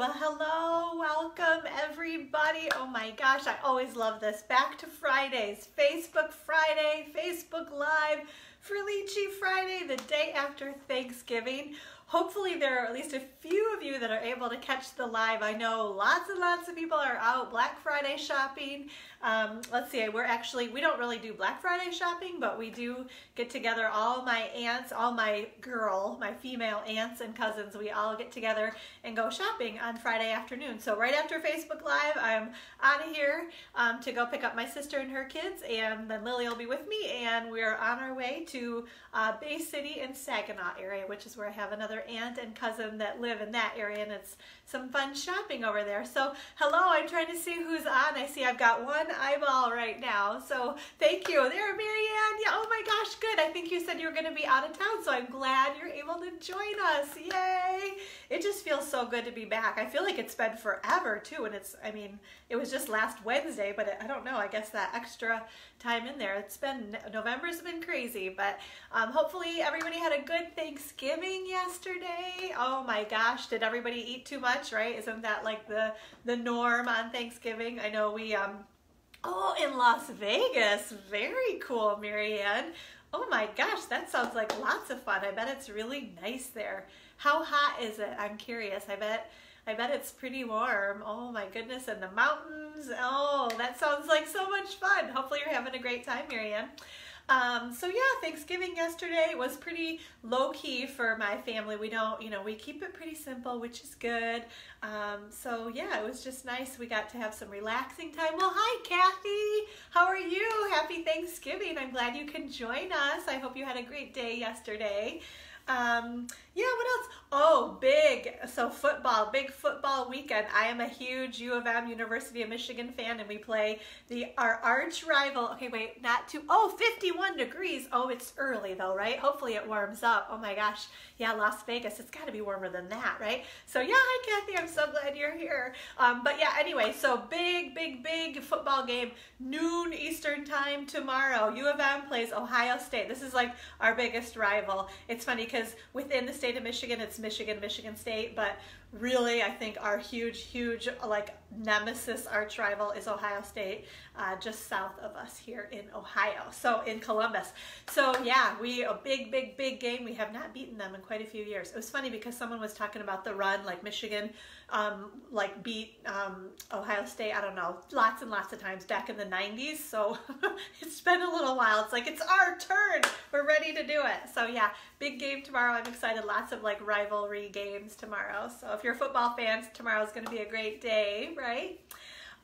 Well, hello, welcome everybody. Oh my gosh, I always love this. Back to Fridays, Facebook Friday, Facebook Live, Frillici Friday, the day after Thanksgiving. Hopefully there are at least a few of you that are able to catch the live. I know lots and lots of people are out Black Friday shopping. Um, let's see, we're actually, we don't really do Black Friday shopping, but we do get together all my aunts, all my girl, my female aunts and cousins. We all get together and go shopping on Friday afternoon. So right after Facebook Live, I'm out of here um, to go pick up my sister and her kids, and then Lily will be with me, and we're on our way to uh, Bay City and Saginaw area, which is where I have another aunt and cousin that live in that area, and it's some fun shopping over there. So hello, I'm trying to see who's on. I see I've got one eyeball right now. So thank you. There, Marianne. Yeah, oh my gosh, good. I think you said you were going to be out of town, so I'm glad you're able to join us. Yay. It just feels so good to be back. I feel like it's been forever too, and it's, I mean, it was just last Wednesday, but it, I don't know, I guess that extra time in there. It's been, November's been crazy, but um, hopefully everybody had a good Thanksgiving yesterday. Oh my gosh, did everybody eat too much, right? Isn't that like the, the norm on Thanksgiving? I know we, um, oh, in Las Vegas, very cool, Marianne. Oh my gosh, that sounds like lots of fun. I bet it's really nice there. How hot is it? I'm curious. I bet I bet it's pretty warm. Oh my goodness, and the mountains. Oh, that sounds like so much fun. Hopefully you're having a great time, Marianne. Um, so yeah, Thanksgiving yesterday was pretty low key for my family. We don't, you know, we keep it pretty simple, which is good. Um, so yeah, it was just nice. We got to have some relaxing time. Well, hi, Kathy. How are you? Happy Thanksgiving. I'm glad you can join us. I hope you had a great day yesterday. Um, yeah, what else? Oh, big. So football, big football weekend. I am a huge U of M, University of Michigan fan, and we play the our arch rival. Okay, wait, not too. Oh, 51 degrees. Oh, it's early though, right? Hopefully it warms up. Oh my gosh. Yeah, Las Vegas. It's got to be warmer than that, right? So yeah, hi Kathy. I'm so glad you're here. Um, but yeah, anyway, so big, big, big football game, noon Eastern time tomorrow. U of M plays Ohio State. This is like our biggest rival. It's funny because within the state of Michigan, it's Michigan, Michigan State, but really I think our huge, huge like nemesis, arch rival is Ohio State, uh, just south of us here in Ohio, so in Columbus. So yeah, we a big, big, big game. We have not beaten them in quite a few years. It was funny because someone was talking about the run, like Michigan, um, like beat um, Ohio State. I don't know, lots and lots of times back in the 90s. So it's been a little while. It's like it's our turn. We're ready to do it. So yeah, big game tomorrow. I'm excited. Lots of like rivalry games tomorrow. So if you're football fans, tomorrow's going to be a great day, right?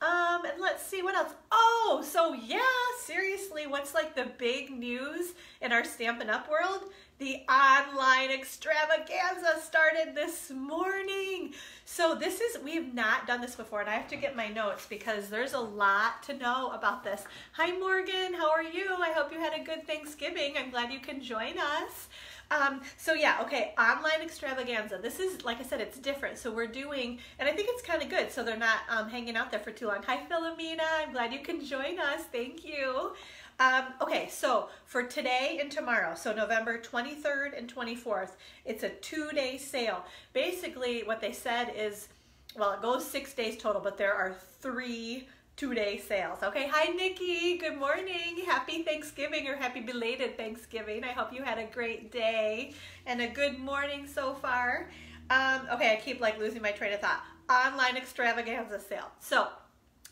Um, and let's see what else. Oh, so yeah, seriously, what's like the big news in our Stampin' Up world? The online extravaganza started this morning. So this is, we have not done this before and I have to get my notes because there's a lot to know about this. Hi Morgan, how are you? I hope you had a good Thanksgiving. I'm glad you can join us. Um, so yeah, okay, online extravaganza. This is, like I said, it's different. So we're doing, and I think it's kind of good. So they're not um, hanging out there for too long. Hi, Philomena. I'm glad you can join us. Thank you. Um, okay, so for today and tomorrow, so November 23rd and 24th, it's a two-day sale. Basically, what they said is, well, it goes six days total, but there are three two-day sales. Okay, hi Nikki, good morning. Happy Thanksgiving or happy belated Thanksgiving. I hope you had a great day and a good morning so far. Um, okay, I keep like losing my train of thought. Online extravaganza sale. So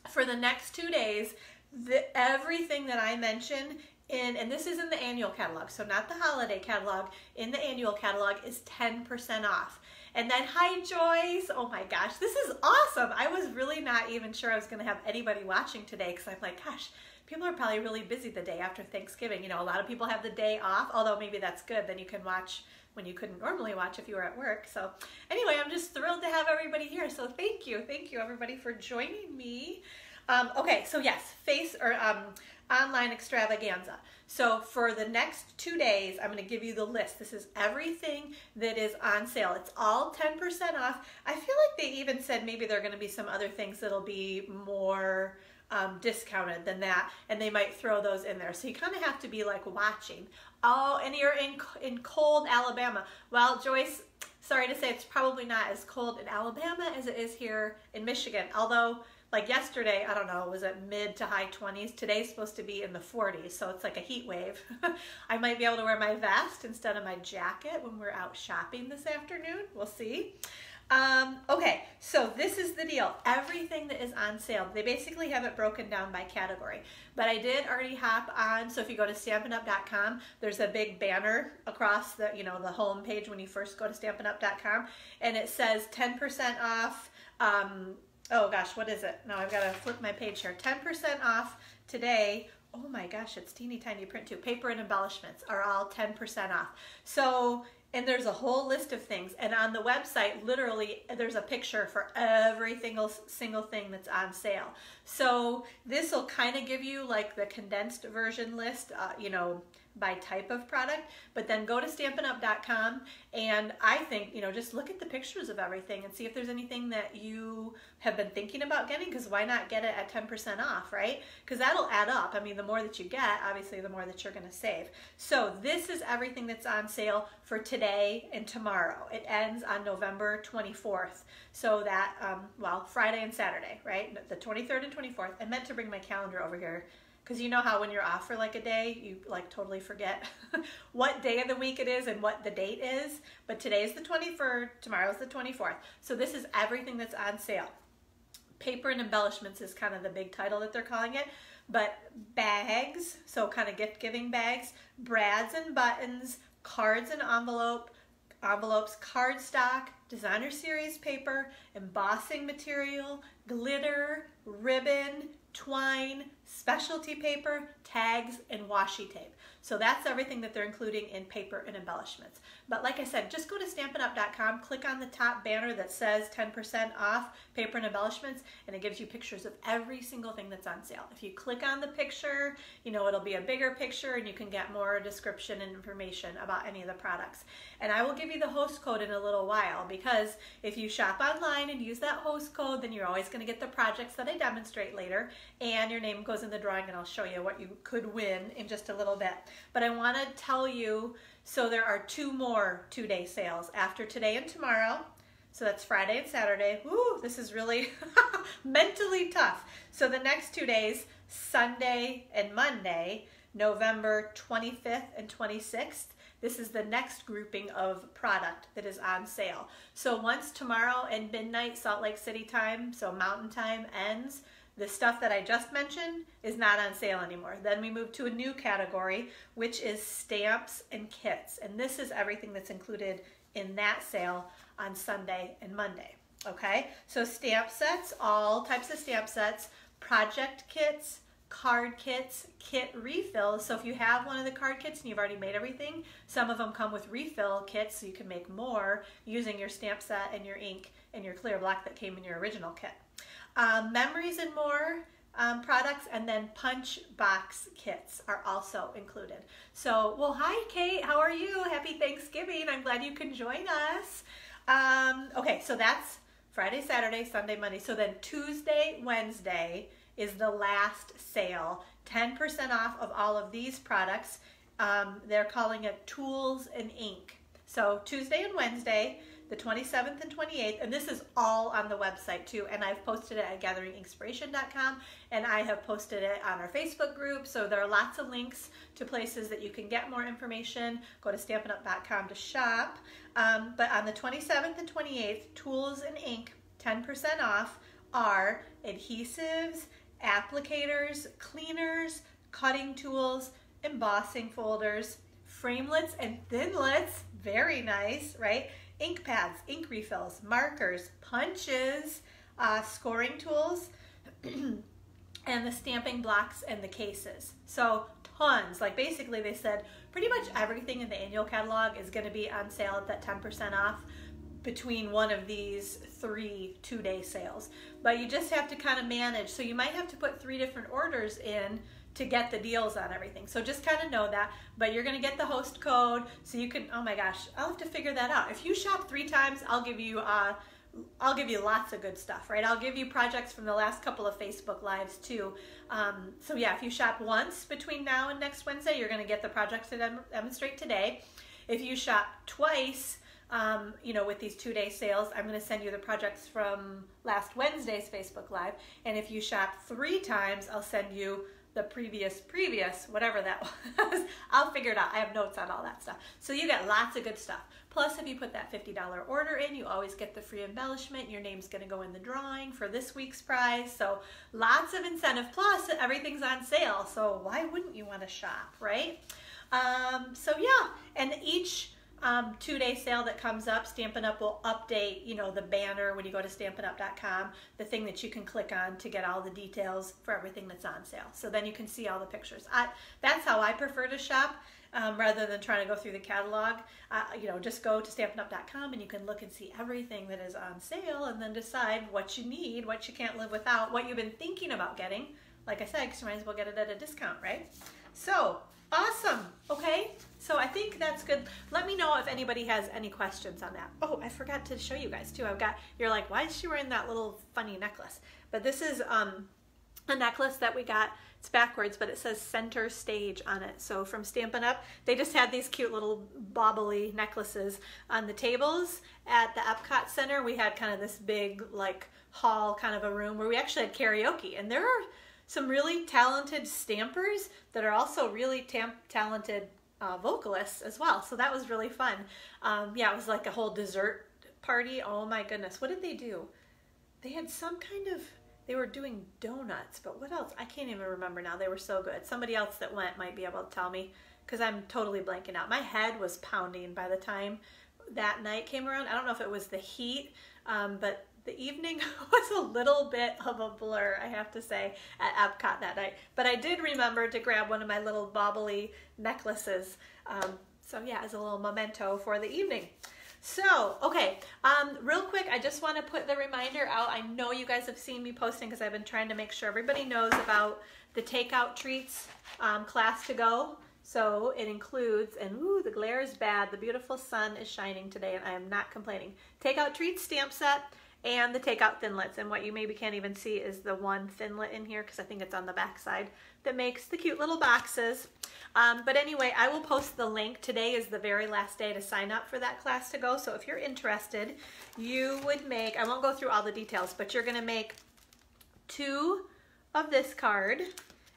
for the next two days, the, everything that I mentioned in, and this is in the annual catalog, so not the holiday catalog, in the annual catalog is 10% off. And then, hi Joyce. Oh my gosh, this is awesome. I was really not even sure I was going to have anybody watching today because I'm like, gosh, people are probably really busy the day after Thanksgiving. You know, a lot of people have the day off, although maybe that's good. Then you can watch when you couldn't normally watch if you were at work. So anyway, I'm just thrilled to have everybody here. So thank you. Thank you everybody for joining me. Um, okay, so yes, face or um, online extravaganza. So for the next two days, I'm going to give you the list. This is everything that is on sale. It's all 10% off. I feel like they even said maybe there are going to be some other things that'll be more um, discounted than that, and they might throw those in there. So you kind of have to be like watching. Oh, and you're in, in cold Alabama. Well, Joyce, sorry to say it's probably not as cold in Alabama as it is here in Michigan. Although, like yesterday, I don't know, it was at mid to high 20s? Today's supposed to be in the 40s, so it's like a heat wave. I might be able to wear my vest instead of my jacket when we're out shopping this afternoon. We'll see. Um, okay, so this is the deal. Everything that is on sale, they basically have it broken down by category. But I did already hop on, so if you go to Stampin'Up.com, there's a big banner across the, you know, the home page when you first go to Stampin'Up.com, and it says 10% off, um, oh gosh, what is it? Now I've got to flip my page here. 10% off today oh my gosh, it's teeny tiny print too. Paper and embellishments are all 10% off. So and there's a whole list of things and on the website literally there's a picture for every single single thing that's on sale so this will kind of give you like the condensed version list uh, you know by type of product, but then go to Stampin'Up.com and I think, you know, just look at the pictures of everything and see if there's anything that you have been thinking about getting because why not get it at 10% off, right? Because that'll add up. I mean, the more that you get, obviously, the more that you're going to save. So this is everything that's on sale for today and tomorrow. It ends on November 24th. So that, um, well, Friday and Saturday, right? The 23rd and 24th. I meant to bring my calendar over here because you know how when you're off for like a day, you like totally forget what day of the week it is and what the date is. But today's the 23rd, tomorrow's the 24th. So this is everything that's on sale. Paper and embellishments is kind of the big title that they're calling it. But bags, so kind of gift giving bags, brads and buttons, cards and envelope, envelopes, cardstock, designer series paper, embossing material, glitter, ribbon, twine, specialty paper, tags, and washi tape. So that's everything that they're including in paper and embellishments. But like I said, just go to Stampin'Up.com, click on the top banner that says 10% off paper and embellishments, and it gives you pictures of every single thing that's on sale. If you click on the picture, you know, it'll be a bigger picture and you can get more description and information about any of the products. And I will give you the host code in a little while because if you shop online and use that host code, then you're always gonna get the projects that I demonstrate later, and your name goes in the drawing and I'll show you what you could win in just a little bit. But I want to tell you, so there are two more two-day sales after today and tomorrow. So that's Friday and Saturday. Woo, this is really mentally tough. So the next two days, Sunday and Monday, November 25th and 26th, this is the next grouping of product that is on sale. So once tomorrow and midnight Salt Lake City time, so mountain time ends, the stuff that I just mentioned is not on sale anymore. Then we move to a new category, which is stamps and kits. And this is everything that's included in that sale on Sunday and Monday. Okay, so stamp sets, all types of stamp sets, project kits, card kits, kit refills. So if you have one of the card kits and you've already made everything, some of them come with refill kits so you can make more using your stamp set and your ink and your clear block that came in your original kit um, memories and more um, products and then punch box kits are also included. So, well, hi Kate, how are you? Happy Thanksgiving. I'm glad you can join us. Um, okay, so that's Friday, Saturday, Sunday, Monday. So then Tuesday, Wednesday is the last sale. 10% off of all of these products. Um, they're calling it tools and ink. So Tuesday and Wednesday, the 27th and 28th, and this is all on the website too. And I've posted it at gatheringinkspiration.com and I have posted it on our Facebook group. So there are lots of links to places that you can get more information. Go to stampinup.com to shop. Um, but on the 27th and 28th, tools and ink, 10% off, are adhesives, applicators, cleaners, cutting tools, embossing folders, framelits and thinlits, very nice, right? Ink pads, ink refills, markers, punches, uh, scoring tools, and the stamping blocks and the cases. So tons, like basically they said pretty much everything in the annual catalog is gonna be on sale at that 10% off between one of these three two-day sales. But you just have to kind of manage. So you might have to put three different orders in to get the deals on everything. So just kind of know that, but you're going to get the host code so you can, oh my gosh, I'll have to figure that out. If you shop three times, I'll give you, uh, I'll give you lots of good stuff, right? I'll give you projects from the last couple of Facebook Lives too. Um, so yeah, if you shop once between now and next Wednesday, you're going to get the projects to dem demonstrate today. If you shop twice, um, you know, with these two day sales, I'm going to send you the projects from last Wednesday's Facebook Live. And if you shop three times, I'll send you the previous, previous, whatever that was. I'll figure it out. I have notes on all that stuff. So you get lots of good stuff. Plus, if you put that $50 order in, you always get the free embellishment. Your name's going to go in the drawing for this week's prize. So lots of incentive. Plus, everything's on sale. So why wouldn't you want to shop, right? Um, so yeah, and each um, two-day sale that comes up, Stampin' Up! will update, you know, the banner when you go to StampinUp.com, the thing that you can click on to get all the details for everything that's on sale. So then you can see all the pictures. I, that's how I prefer to shop. Um, rather than trying to go through the catalog, uh, you know, just go to StampinUp.com and you can look and see everything that is on sale and then decide what you need, what you can't live without, what you've been thinking about getting. Like I said, because you might as well get it at a discount, right? So Awesome. Okay. So I think that's good. Let me know if anybody has any questions on that. Oh, I forgot to show you guys too. I've got, you're like, why is she wearing that little funny necklace? But this is um, a necklace that we got. It's backwards, but it says center stage on it. So from Stampin' Up, they just had these cute little bobbly necklaces on the tables. At the Epcot Center, we had kind of this big like hall kind of a room where we actually had karaoke. And there are some really talented stampers that are also really tam- talented uh, vocalists as well. So that was really fun. Um, yeah, it was like a whole dessert party. Oh my goodness, what did they do? They had some kind of they were doing donuts, but what else? I can't even remember now. They were so good. Somebody else that went might be able to tell me because I'm totally blanking out. My head was pounding by the time that night came around. I don't know if it was the heat, um, but the evening was a little bit of a blur, I have to say, at Epcot that night. But I did remember to grab one of my little bobbly necklaces. Um, so yeah, as a little memento for the evening. So, okay, um, real quick, I just want to put the reminder out. I know you guys have seen me posting because I've been trying to make sure everybody knows about the takeout treats um, class to go. So it includes, and ooh, the glare is bad. The beautiful sun is shining today, and I am not complaining. Takeout treats stamp set and the takeout thinlits. And what you maybe can't even see is the one thinlit in here because I think it's on the back side that makes the cute little boxes. Um, but anyway, I will post the link. Today is the very last day to sign up for that class to go. So if you're interested, you would make, I won't go through all the details, but you're gonna make two of this card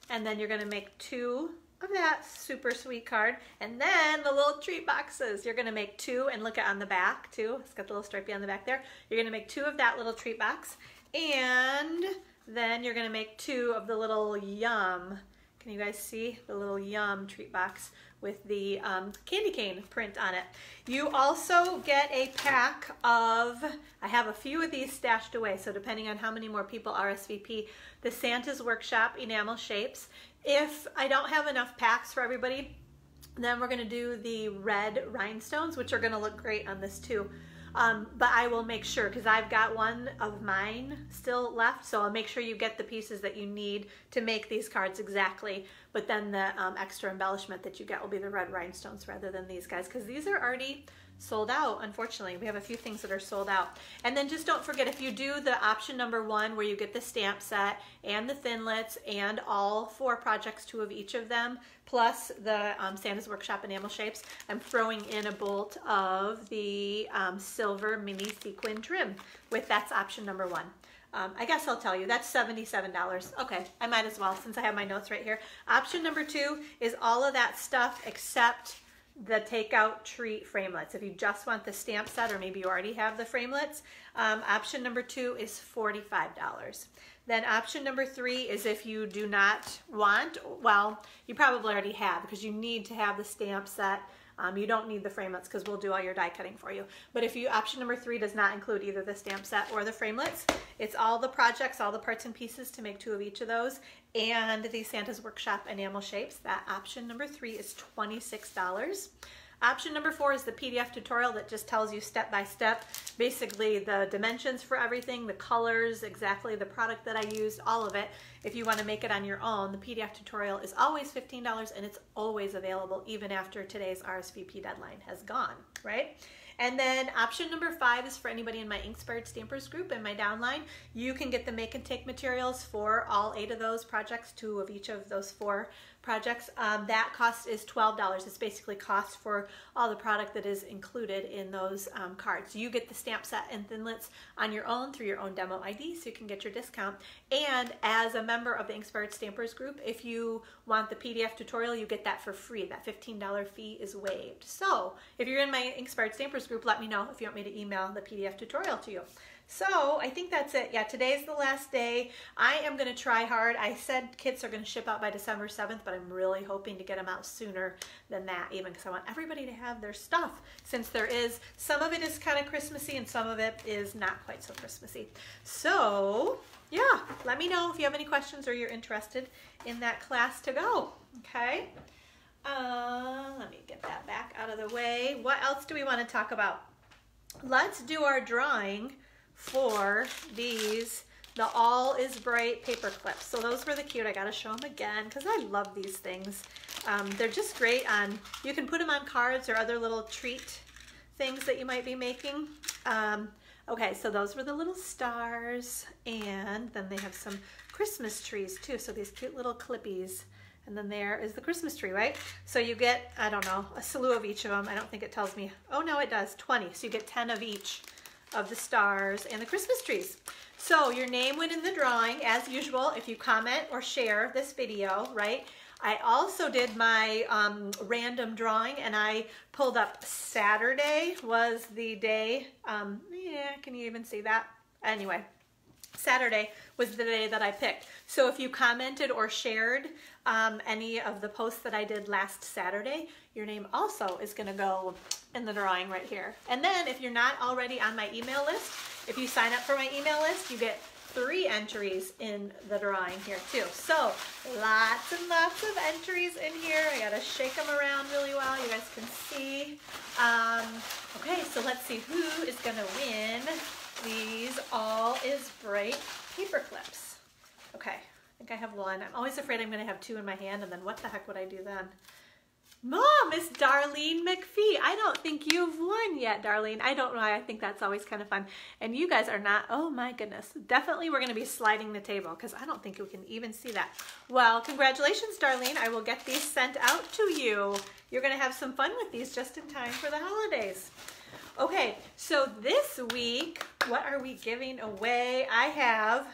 and then you're gonna make two of that super sweet card. And then the little treat boxes. You're gonna make two and look at on the back too. It's got the little stripey on the back there. You're gonna make two of that little treat box. And then you're gonna make two of the little yum. Can you guys see the little yum treat box with the um, candy cane print on it? You also get a pack of, I have a few of these stashed away, so depending on how many more people RSVP, the Santa's Workshop enamel shapes. If I don't have enough packs for everybody, then we're gonna do the red rhinestones, which are gonna look great on this too. Um, but I will make sure, because I've got one of mine still left, so I'll make sure you get the pieces that you need to make these cards exactly. But then the um, extra embellishment that you get will be the red rhinestones rather than these guys, because these are already sold out, unfortunately. We have a few things that are sold out. And then just don't forget, if you do the option number one, where you get the stamp set and the thinlits and all four projects, two of each of them, plus the um, Santa's Workshop enamel shapes, I'm throwing in a bolt of the um, silver mini sequin trim with that's option number one. Um, I guess I'll tell you, that's $77. Okay, I might as well since I have my notes right here. Option number two is all of that stuff except the takeout treat framelits. If you just want the stamp set or maybe you already have the framelits, um, option number two is $45. Then option number three is if you do not want, well, you probably already have because you need to have the stamp set um, you don't need the framelits because we'll do all your die cutting for you. But if you, option number three does not include either the stamp set or the framelits, it's all the projects, all the parts and pieces to make two of each of those, and the Santa's Workshop enamel shapes. That option number three is $26. Option number four is the PDF tutorial that just tells you step by step, basically the dimensions for everything, the colors, exactly the product that I used, all of it. If you want to make it on your own, the PDF tutorial is always $15 and it's always available even after today's RSVP deadline has gone, right? And then option number five is for anybody in my Inkspired Stampers group in my downline. You can get the make and take materials for all eight of those projects, two of each of those four projects, um, that cost is $12. It's basically cost for all the product that is included in those um, cards. You get the stamp set and Thinlits on your own through your own demo ID so you can get your discount. And as a member of the Inkspired Stampers group, if you want the PDF tutorial, you get that for free. That $15 fee is waived. So if you're in my Inkspired Stampers group, let me know if you want me to email the PDF tutorial to you. So I think that's it. Yeah, today's the last day. I am going to try hard. I said kits are going to ship out by December 7th, but I'm really hoping to get them out sooner than that even because I want everybody to have their stuff since there is, some of it is kind of Christmassy and some of it is not quite so Christmassy. So yeah, let me know if you have any questions or you're interested in that class to go, okay? Uh, let me get that back out of the way. What else do we want to talk about? Let's do our drawing for these, the All is Bright paper clips. So those were the cute. I got to show them again because I love these things. Um, they're just great on, you can put them on cards or other little treat things that you might be making. Um, okay, so those were the little stars and then they have some Christmas trees too. So these cute little clippies. And then there is the Christmas tree, right? So you get, I don't know, a slew of each of them. I don't think it tells me. Oh, no, it does. 20. So you get 10 of each of the stars and the Christmas trees. So your name went in the drawing as usual if you comment or share this video, right? I also did my um, random drawing and I pulled up Saturday was the day, um, yeah, can you even see that? Anyway, Saturday was the day that I picked. So if you commented or shared um, any of the posts that I did last Saturday, your name also is gonna go in the drawing right here. And then if you're not already on my email list, if you sign up for my email list, you get three entries in the drawing here too. So lots and lots of entries in here. I gotta shake them around really well. You guys can see. Um, okay, so let's see who is gonna win these All is Bright paper clips. Okay, I think I have one. I'm always afraid I'm gonna have two in my hand and then what the heck would I do then? Mom, it's Darlene McPhee. I don't think you've won yet, Darlene. I don't know. I think that's always kind of fun. And you guys are not, oh my goodness. Definitely we're going to be sliding the table because I don't think we can even see that. Well, congratulations, Darlene. I will get these sent out to you. You're going to have some fun with these just in time for the holidays. Okay, so this week, what are we giving away? I have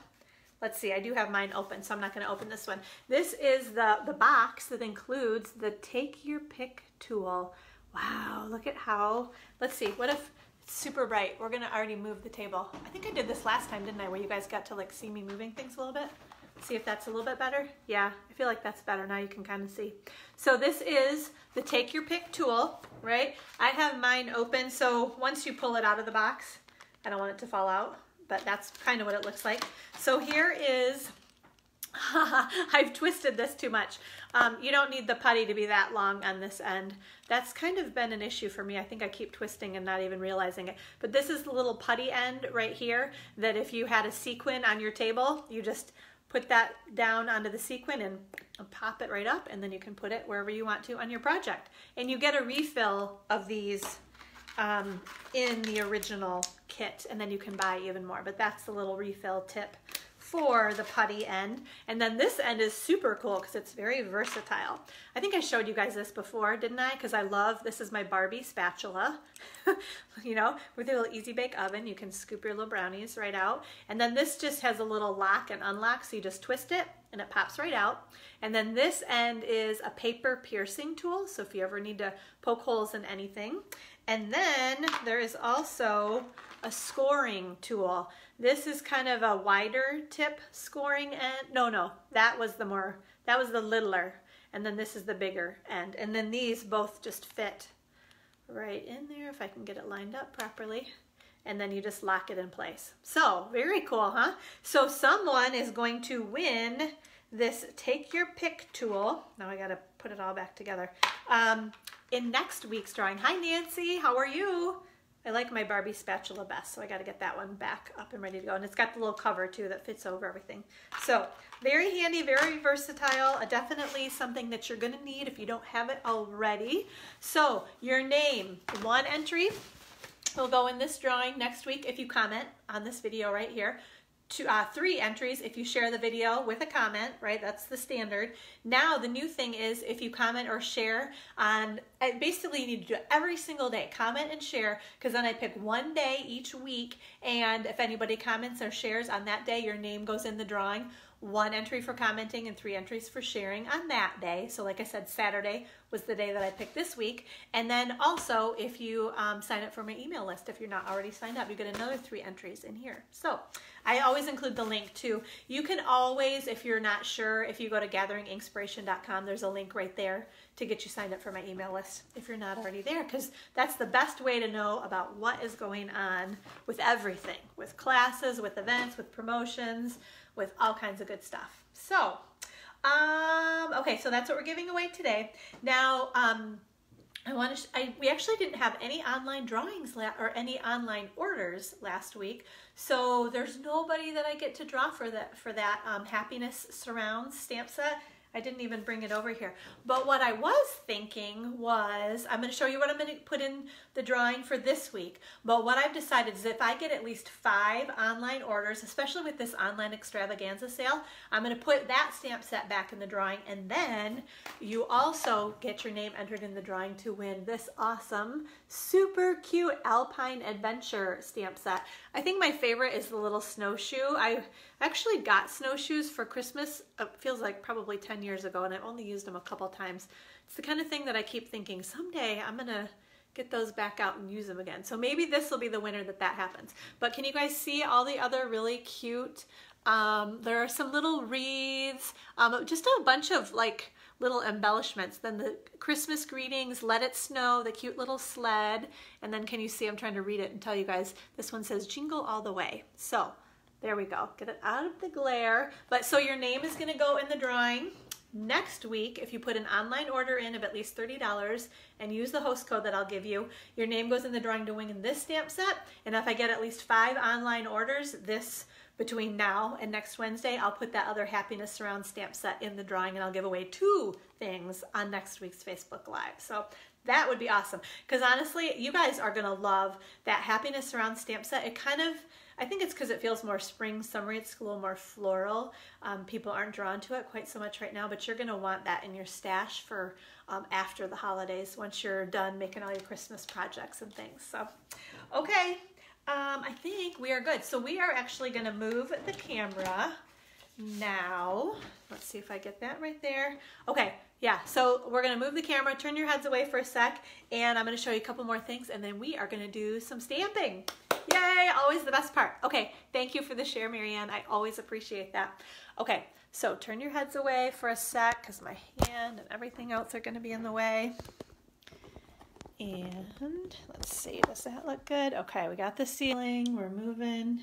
Let's see, I do have mine open, so I'm not gonna open this one. This is the, the box that includes the Take Your Pick tool. Wow, look at how, let's see, what if it's super bright? We're gonna already move the table. I think I did this last time, didn't I, where you guys got to like see me moving things a little bit? See if that's a little bit better? Yeah, I feel like that's better. Now you can kind of see. So this is the Take Your Pick tool, right? I have mine open, so once you pull it out of the box, I don't want it to fall out but that's kind of what it looks like. So here is, I've twisted this too much. Um, you don't need the putty to be that long on this end. That's kind of been an issue for me. I think I keep twisting and not even realizing it. But this is the little putty end right here that if you had a sequin on your table, you just put that down onto the sequin and pop it right up and then you can put it wherever you want to on your project. And you get a refill of these um, in the original kit and then you can buy even more. But that's the little refill tip for the putty end. And then this end is super cool because it's very versatile. I think I showed you guys this before didn't I? Because I love this is my Barbie spatula you know with a little easy bake oven. You can scoop your little brownies right out. And then this just has a little lock and unlock so you just twist it and it pops right out. And then this end is a paper piercing tool so if you ever need to poke holes in anything and then there is also a scoring tool. This is kind of a wider tip scoring end. No, no, that was the more, that was the littler. And then this is the bigger end. And then these both just fit right in there if I can get it lined up properly. And then you just lock it in place. So very cool, huh? So someone is going to win this take your pick tool. Now I gotta put it all back together. Um, in next week's drawing. Hi Nancy, how are you? I like my Barbie spatula best, so I gotta get that one back up and ready to go. And it's got the little cover too that fits over everything. So very handy, very versatile, uh, definitely something that you're gonna need if you don't have it already. So your name, one entry will go in this drawing next week if you comment on this video right here. Two, uh, three entries if you share the video with a comment, right? That's the standard. Now, the new thing is if you comment or share on, basically you need to do it every single day. Comment and share, because then I pick one day each week, and if anybody comments or shares on that day, your name goes in the drawing one entry for commenting and three entries for sharing on that day. So like I said, Saturday was the day that I picked this week. And then also if you um, sign up for my email list, if you're not already signed up, you get another three entries in here. So I always include the link too. You can always, if you're not sure, if you go to gatheringinkspiration.com, there's a link right there to get you signed up for my email list if you're not already there, because that's the best way to know about what is going on with everything, with classes, with events, with promotions, with all kinds of good stuff. So, um, okay, so that's what we're giving away today. Now, um, I want to. I we actually didn't have any online drawings or any online orders last week, so there's nobody that I get to draw for that for that um, happiness surrounds stamp set. I didn't even bring it over here. But what I was thinking was, I'm going to show you what I'm going to put in the drawing for this week. But what I've decided is if I get at least five online orders, especially with this online extravaganza sale, I'm going to put that stamp set back in the drawing. And then you also get your name entered in the drawing to win this awesome, super cute Alpine Adventure stamp set. I think my favorite is the little snowshoe. I actually got snowshoes for Christmas, it feels like probably 10 years ago, and I've only used them a couple times. It's the kind of thing that I keep thinking, someday I'm gonna get those back out and use them again. So maybe this will be the winter that that happens. But can you guys see all the other really cute, um, there are some little wreaths, um, just a bunch of like little embellishments. Then the Christmas greetings, let it snow, the cute little sled. And then can you see, I'm trying to read it and tell you guys, this one says jingle all the way. So there we go. Get it out of the glare. But so your name is gonna go in the drawing next week, if you put an online order in of at least $30 and use the host code that I'll give you, your name goes in the drawing to win in this stamp set. And if I get at least five online orders this between now and next Wednesday, I'll put that other Happiness Surround stamp set in the drawing and I'll give away two things on next week's Facebook Live. So that would be awesome. Because honestly, you guys are going to love that Happiness Surround stamp set. It kind of I think it's because it feels more spring, summery. It's a little more floral. Um, people aren't drawn to it quite so much right now, but you're going to want that in your stash for um, after the holidays once you're done making all your Christmas projects and things. So, okay, um, I think we are good. So we are actually going to move the camera now. Let's see if I get that right there. Okay, yeah, so we're gonna move the camera, turn your heads away for a sec, and I'm gonna show you a couple more things, and then we are gonna do some stamping. Yay, always the best part. Okay, thank you for the share, Marianne. I always appreciate that. Okay, so turn your heads away for a sec because my hand and everything else are to be in the way. And let's see, does that look good? Okay, we got the ceiling, we're moving.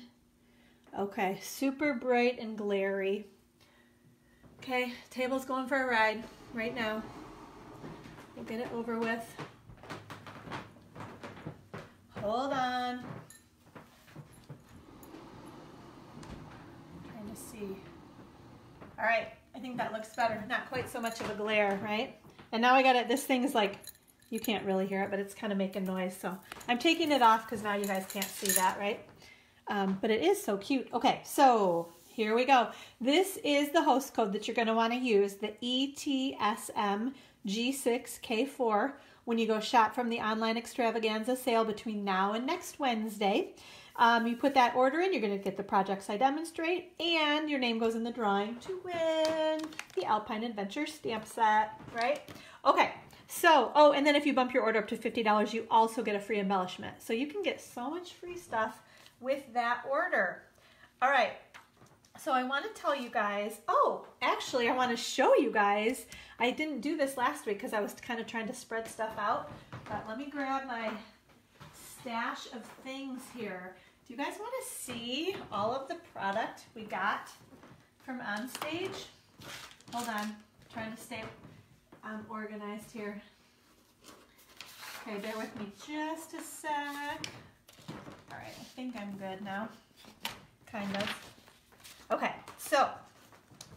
Okay, super bright and glary. Okay, table's going for a ride right now. We'll get it over with. Hold on. I'm trying to see. All right, I think that looks better. Not quite so much of a glare, right? And now I got it, this thing is like, you can't really hear it, but it's kind of making noise. So I'm taking it off because now you guys can't see that, right? Um, but it is so cute. Okay, so here we go. This is the host code that you're going to want to use, the ETSM G6K4 when you go shop from the online extravaganza sale between now and next Wednesday. Um, you put that order in, you're going to get the projects I demonstrate, and your name goes in the drawing to win the Alpine Adventure stamp set, right? Okay, so, oh, and then if you bump your order up to $50, you also get a free embellishment. So you can get so much free stuff with that order. All right, so I want to tell you guys, oh, actually I want to show you guys, I didn't do this last week because I was kind of trying to spread stuff out, but let me grab my stash of things here. Do you guys want to see all of the product we got from Onstage? Hold on, I'm trying to stay um, organized here. Okay, bear with me just a sec. All right, I think I'm good now, kind of. Okay, so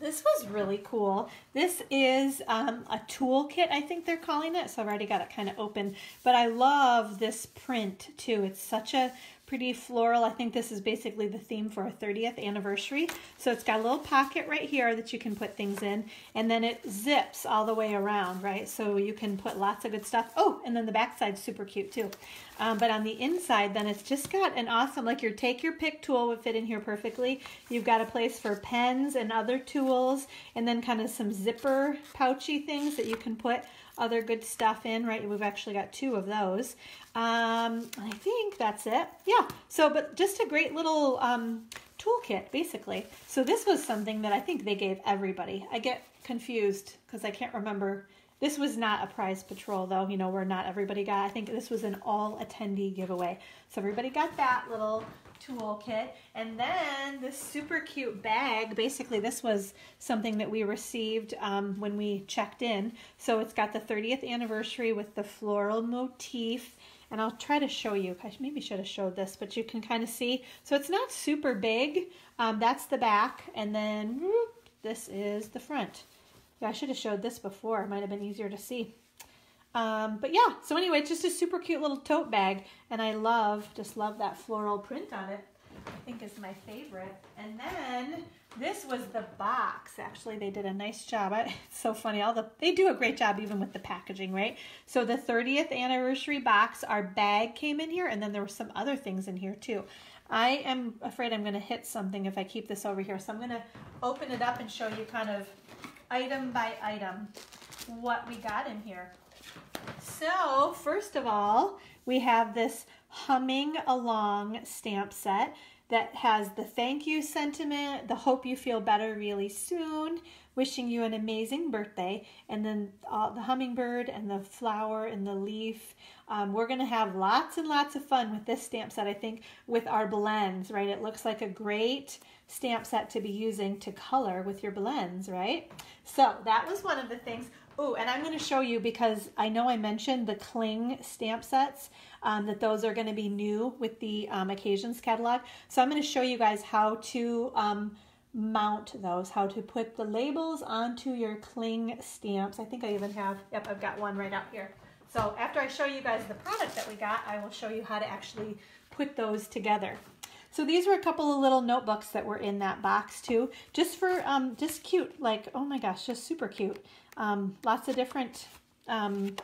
this was really cool. This is um, a toolkit, I think they're calling it. So I've already got it kind of open. But I love this print too. It's such a pretty floral. I think this is basically the theme for a 30th anniversary. So it's got a little pocket right here that you can put things in, and then it zips all the way around, right? So you can put lots of good stuff. Oh, and then the backside's super cute too. Um, but on the inside, then it's just got an awesome, like your take your pick tool would fit in here perfectly. You've got a place for pens and other tools, and then kind of some zipper pouchy things that you can put other good stuff in, right? We've actually got two of those. Um, I think that's it. Yeah, so, but just a great little um, toolkit, basically. So this was something that I think they gave everybody. I get confused because I can't remember. This was not a prize patrol, though, you know, where not everybody got. I think this was an all attendee giveaway. So everybody got that little toolkit. And then this super cute bag, basically this was something that we received um, when we checked in. So it's got the 30th anniversary with the floral motif. And I'll try to show you, I maybe should have showed this, but you can kind of see. So it's not super big. Um, that's the back. And then whoop, this is the front. Yeah, I should have showed this before. It might have been easier to see. Um, but yeah, so anyway, it's just a super cute little tote bag. And I love, just love that floral print on it. I think is my favorite. And then this was the box. Actually, they did a nice job. It's so funny. All the They do a great job even with the packaging, right? So the 30th anniversary box, our bag came in here. And then there were some other things in here too. I am afraid I'm going to hit something if I keep this over here. So I'm going to open it up and show you kind of item by item what we got in here. So first of all, we have this humming along stamp set that has the thank you sentiment, the hope you feel better really soon, wishing you an amazing birthday, and then the hummingbird and the flower and the leaf. Um, we're going to have lots and lots of fun with this stamp set, I think, with our blends, right? It looks like a great stamp set to be using to color with your blends, right? So that was one of the things. Oh, and I'm going to show you because I know I mentioned the Cling stamp sets, um, that those are going to be new with the um, Occasions catalog. So I'm going to show you guys how to um, mount those, how to put the labels onto your Cling stamps. I think I even have, yep, I've got one right out here. So after I show you guys the product that we got, I will show you how to actually put those together. So these were a couple of little notebooks that were in that box too, just for, um, just cute, like, oh my gosh, just super cute. Um, lots of different um,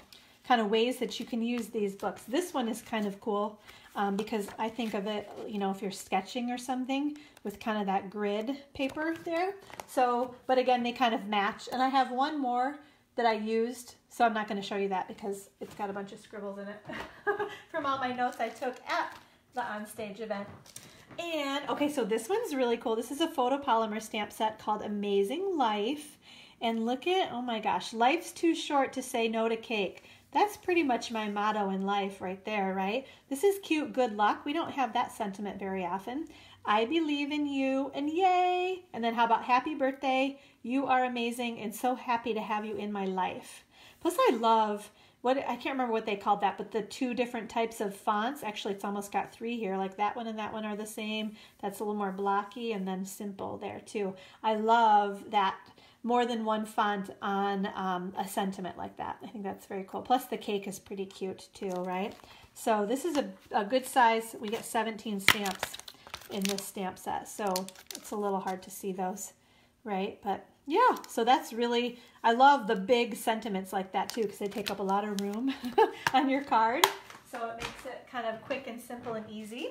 kind of ways that you can use these books. This one is kind of cool um, because I think of it, you know, if you're sketching or something with kind of that grid paper there. So, but again, they kind of match. And I have one more that I used, so I'm not going to show you that because it's got a bunch of scribbles in it from all my notes I took at the onstage event. And okay, so this one's really cool. This is a photopolymer stamp set called Amazing Life. And look at, oh my gosh, life's too short to say no to cake. That's pretty much my motto in life right there, right? This is cute, good luck. We don't have that sentiment very often. I believe in you and yay. And then how about happy birthday? You are amazing and so happy to have you in my life. Plus I love what I can't remember what they called that, but the two different types of fonts. Actually, it's almost got three here. Like that one and that one are the same. That's a little more blocky and then simple there too. I love that more than one font on um, a sentiment like that. I think that's very cool. Plus the cake is pretty cute too, right? So this is a, a good size. We get 17 stamps in this stamp set. So it's a little hard to see those, right? But yeah, so that's really, I love the big sentiments like that too because they take up a lot of room on your card. So it makes it kind of quick and simple and easy.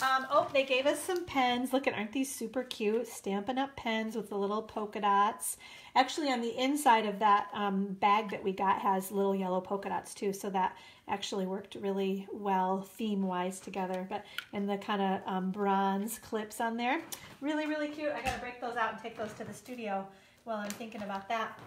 Um, oh, they gave us some pens. Look at, aren't these super cute? Stampin' Up! pens with the little polka dots. Actually, on the inside of that um, bag that we got has little yellow polka dots too, so that actually worked really well theme-wise together. But and the kind of um, bronze clips on there, really, really cute. I gotta break those out and take those to the studio while I'm thinking about that.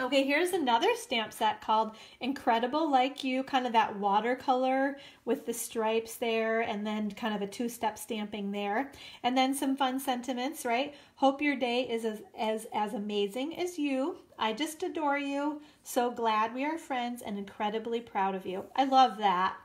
Okay, here's another stamp set called Incredible Like You, kind of that watercolor with the stripes there and then kind of a two-step stamping there. And then some fun sentiments, right? Hope your day is as, as, as amazing as you. I just adore you. So glad we are friends and incredibly proud of you. I love that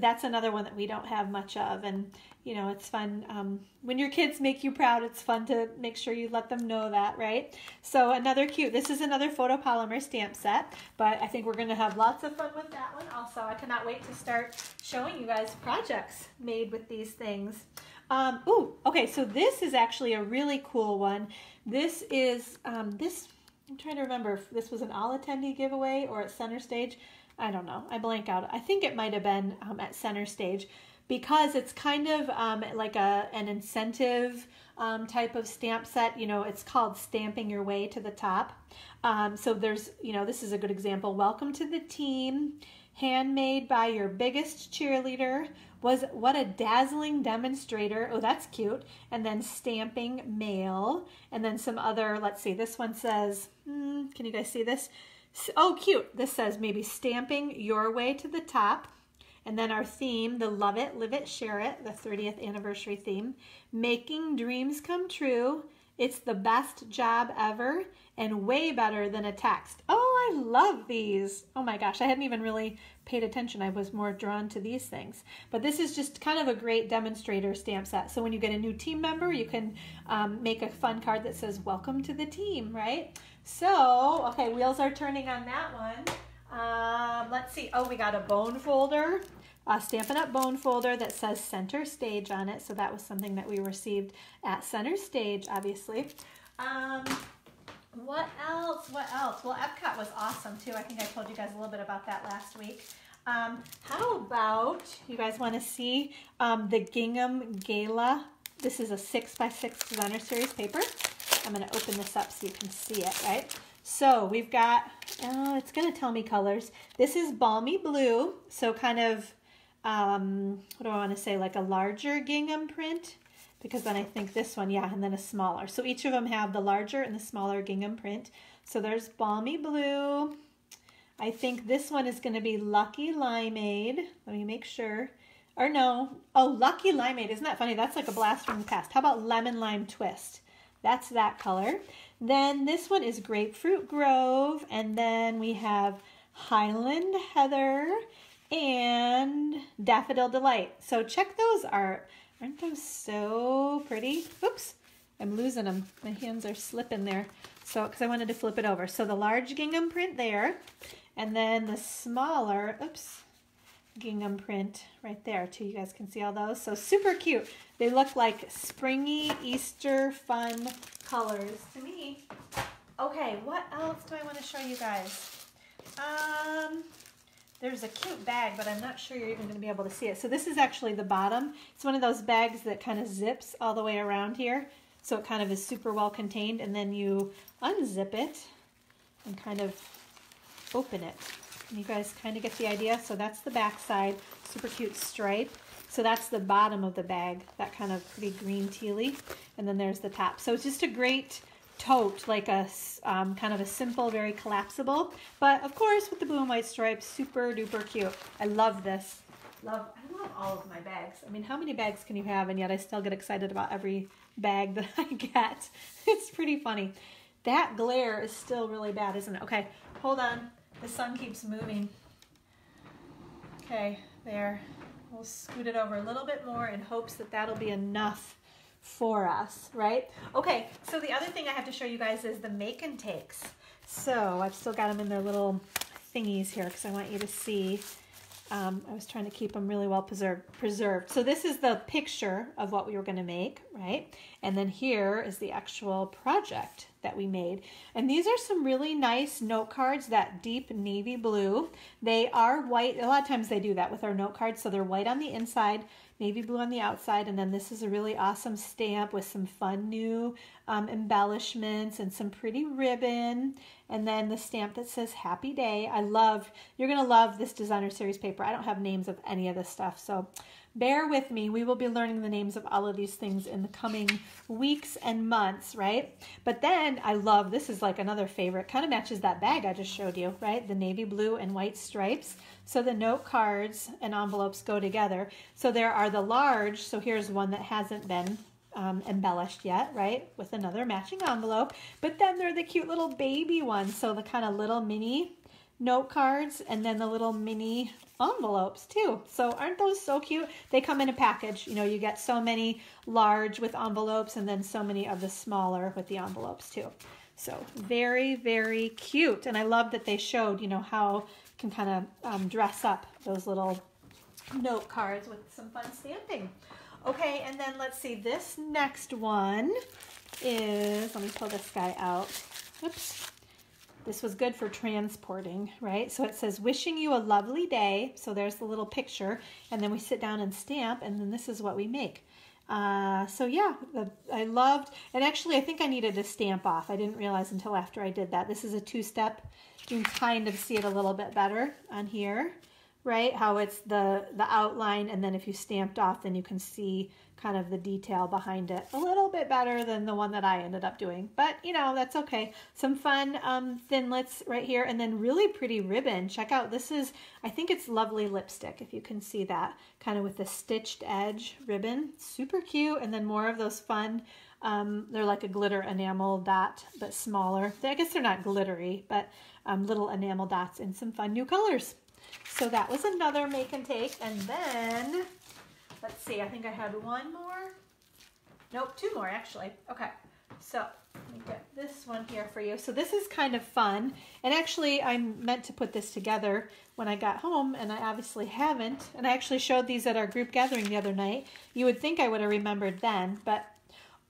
that's another one that we don't have much of and you know, it's fun. Um, when your kids make you proud, it's fun to make sure you let them know that, right? So another cute, this is another photopolymer stamp set, but I think we're gonna have lots of fun with that one also. I cannot wait to start showing you guys projects made with these things. Um, ooh, okay, so this is actually a really cool one. This is, um, this, I'm trying to remember if this was an all attendee giveaway or at center stage. I don't know, I blank out. I think it might have been um, at center stage because it's kind of um, like a an incentive um, type of stamp set. You know, it's called Stamping Your Way to the Top. Um, so there's, you know, this is a good example. Welcome to the team, handmade by your biggest cheerleader. Was what a dazzling demonstrator. Oh, that's cute. And then stamping mail, and then some other. Let's see. This one says, hmm, can you guys see this? Oh, cute. This says maybe stamping your way to the top. And then our theme, the Love It, Live It, Share It, the 30th anniversary theme, Making Dreams Come True. It's the best job ever and way better than a text. Oh, I love these. Oh my gosh, I hadn't even really paid attention. I was more drawn to these things. But this is just kind of a great demonstrator stamp set. So when you get a new team member, you can um, make a fun card that says, Welcome to the team, right? So, okay, wheels are turning on that one. Um, let's see. Oh, we got a bone folder, a Stampin' Up! bone folder that says Center Stage on it. So that was something that we received at Center Stage, obviously. Um, what else? What else? Well, Epcot was awesome too. I think I told you guys a little bit about that last week. Um, how about you guys want to see um, the Gingham Gala? This is a six by six designer series paper. I'm going to open this up so you can see it, right? So we've got, oh, it's going to tell me colors. This is balmy blue, so kind of, um, what do I want to say, like a larger gingham print, because then I think this one, yeah, and then a smaller. So each of them have the larger and the smaller gingham print. So there's balmy blue. I think this one is going to be Lucky Limeade. Let me make sure. Or no, oh, Lucky Limeade. Isn't that funny? That's like a blast from the past. How about Lemon Lime Twist? That's that color. Then this one is Grapefruit Grove. And then we have Highland Heather and Daffodil Delight. So check those out. Aren't those so pretty? Oops, I'm losing them. My hands are slipping there. So, because I wanted to flip it over. So the large gingham print there. And then the smaller, oops, gingham print right there too. You guys can see all those. So super cute. They look like springy Easter fun colors to me. Okay, what else do I want to show you guys? Um, there's a cute bag, but I'm not sure you're even going to be able to see it. So this is actually the bottom. It's one of those bags that kind of zips all the way around here. So it kind of is super well contained. And then you unzip it and kind of open it. You guys kind of get the idea. So that's the back side, super cute stripe. So that's the bottom of the bag, that kind of pretty green tealy. And then there's the top. So it's just a great tote, like a um, kind of a simple, very collapsible. But of course, with the blue and white stripes, super duper cute. I love this. Love, I love all of my bags. I mean, how many bags can you have? And yet I still get excited about every bag that I get. It's pretty funny. That glare is still really bad, isn't it? Okay, hold on. The sun keeps moving. Okay, there. We'll scoot it over a little bit more in hopes that that'll be enough for us, right? Okay, so the other thing I have to show you guys is the make and takes. So I've still got them in their little thingies here because I want you to see um, I was trying to keep them really well preserved, preserved. So this is the picture of what we were going to make, right? And then here is the actual project that we made. And these are some really nice note cards, that deep navy blue. They are white. A lot of times they do that with our note cards. So they're white on the inside, navy blue on the outside. And then this is a really awesome stamp with some fun new um, embellishments and some pretty ribbon. And then the stamp that says happy day. I love, you're going to love this designer series paper. I don't have names of any of this stuff. So bear with me. We will be learning the names of all of these things in the coming weeks and months, right? But then I love, this is like another favorite, kind of matches that bag I just showed you, right? The navy blue and white stripes. So the note cards and envelopes go together. So there are the large, so here's one that hasn't been um, embellished yet, right? With another matching envelope. But then they're the cute little baby ones. So the kind of little mini note cards and then the little mini envelopes too. So aren't those so cute? They come in a package. You know, you get so many large with envelopes and then so many of the smaller with the envelopes too. So very, very cute. And I love that they showed, you know, how can kind of um, dress up those little note cards with some fun stamping. Okay, and then let's see, this next one is, let me pull this guy out. Oops. This was good for transporting, right? So it says, wishing you a lovely day. So there's the little picture. And then we sit down and stamp, and then this is what we make. Uh, so yeah, the, I loved, and actually I think I needed to stamp off. I didn't realize until after I did that. This is a two-step. You can kind of see it a little bit better on here, right? How it's the, the outline, and then if you stamped off, then you can see kind of the detail behind it a little bit better than the one that I ended up doing. But, you know, that's okay. Some fun um, thinlits right here and then really pretty ribbon. Check out, this is, I think it's lovely lipstick, if you can see that, kind of with the stitched edge ribbon. Super cute. And then more of those fun, um, they're like a glitter enamel dot, but smaller. I guess they're not glittery, but um, little enamel dots in some fun new colors. So that was another make and take. And then Let's see, I think I had one more. Nope, two more actually. Okay, so let me get this one here for you. So this is kind of fun. And actually, I meant to put this together when I got home, and I obviously haven't. And I actually showed these at our group gathering the other night. You would think I would have remembered then, but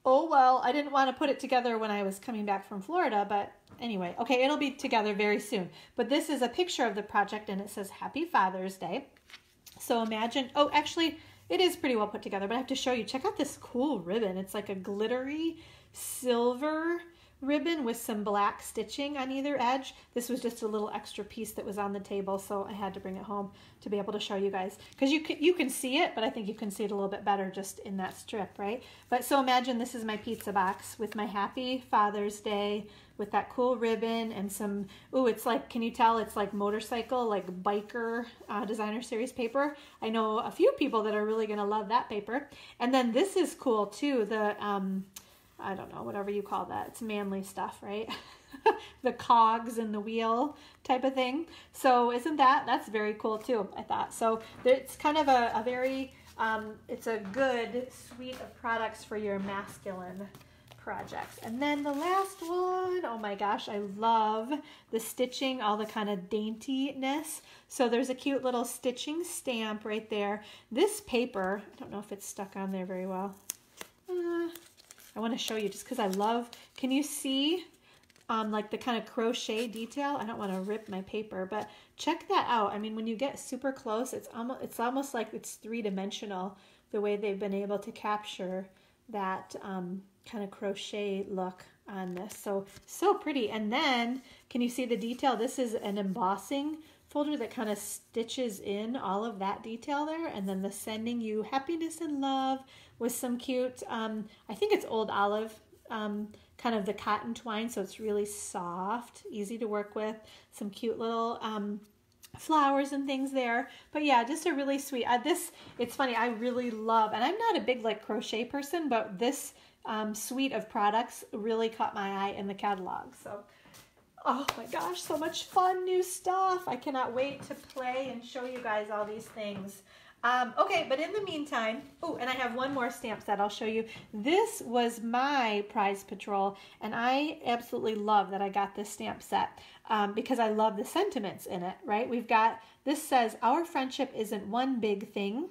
oh well, I didn't want to put it together when I was coming back from Florida, but anyway, okay, it'll be together very soon. But this is a picture of the project, and it says Happy Father's Day. So imagine, oh, actually, it is pretty well put together, but I have to show you. Check out this cool ribbon. It's like a glittery silver ribbon with some black stitching on either edge. This was just a little extra piece that was on the table, so I had to bring it home to be able to show you guys. Because you can, you can see it, but I think you can see it a little bit better just in that strip, right? But so imagine this is my pizza box with my Happy Father's Day with that cool ribbon and some, ooh, it's like, can you tell it's like motorcycle, like biker uh, designer series paper. I know a few people that are really to love that paper. And then this is cool too, the, um, I don't know, whatever you call that. It's manly stuff, right? the cogs and the wheel type of thing. So isn't that, that's very cool too, I thought. So it's kind of a, a very, um, it's a good suite of products for your masculine projects. And then the last one, oh my gosh, I love the stitching, all the kind of daintiness. So there's a cute little stitching stamp right there. This paper, I don't know if it's stuck on there very well. Uh, I want to show you just because I love, can you see um, like the kind of crochet detail? I don't want to rip my paper, but check that out. I mean, when you get super close, it's almost, it's almost like it's three-dimensional the way they've been able to capture that um, kind of crochet look on this. So, so pretty. And then, can you see the detail? This is an embossing folder that kind of stitches in all of that detail there. And then the sending you happiness and love with some cute, um, I think it's old olive, um, kind of the cotton twine. So it's really soft, easy to work with. Some cute little um, flowers and things there. But yeah, just a really sweet, uh, this, it's funny, I really love, and I'm not a big like crochet person, but this um, suite of products really caught my eye in the catalog. So, oh my gosh, so much fun new stuff. I cannot wait to play and show you guys all these things. Um, okay, but in the meantime, oh, and I have one more stamp set I'll show you. This was my prize patrol, and I absolutely love that I got this stamp set um, because I love the sentiments in it, right? We've got, this says, our friendship isn't one big thing,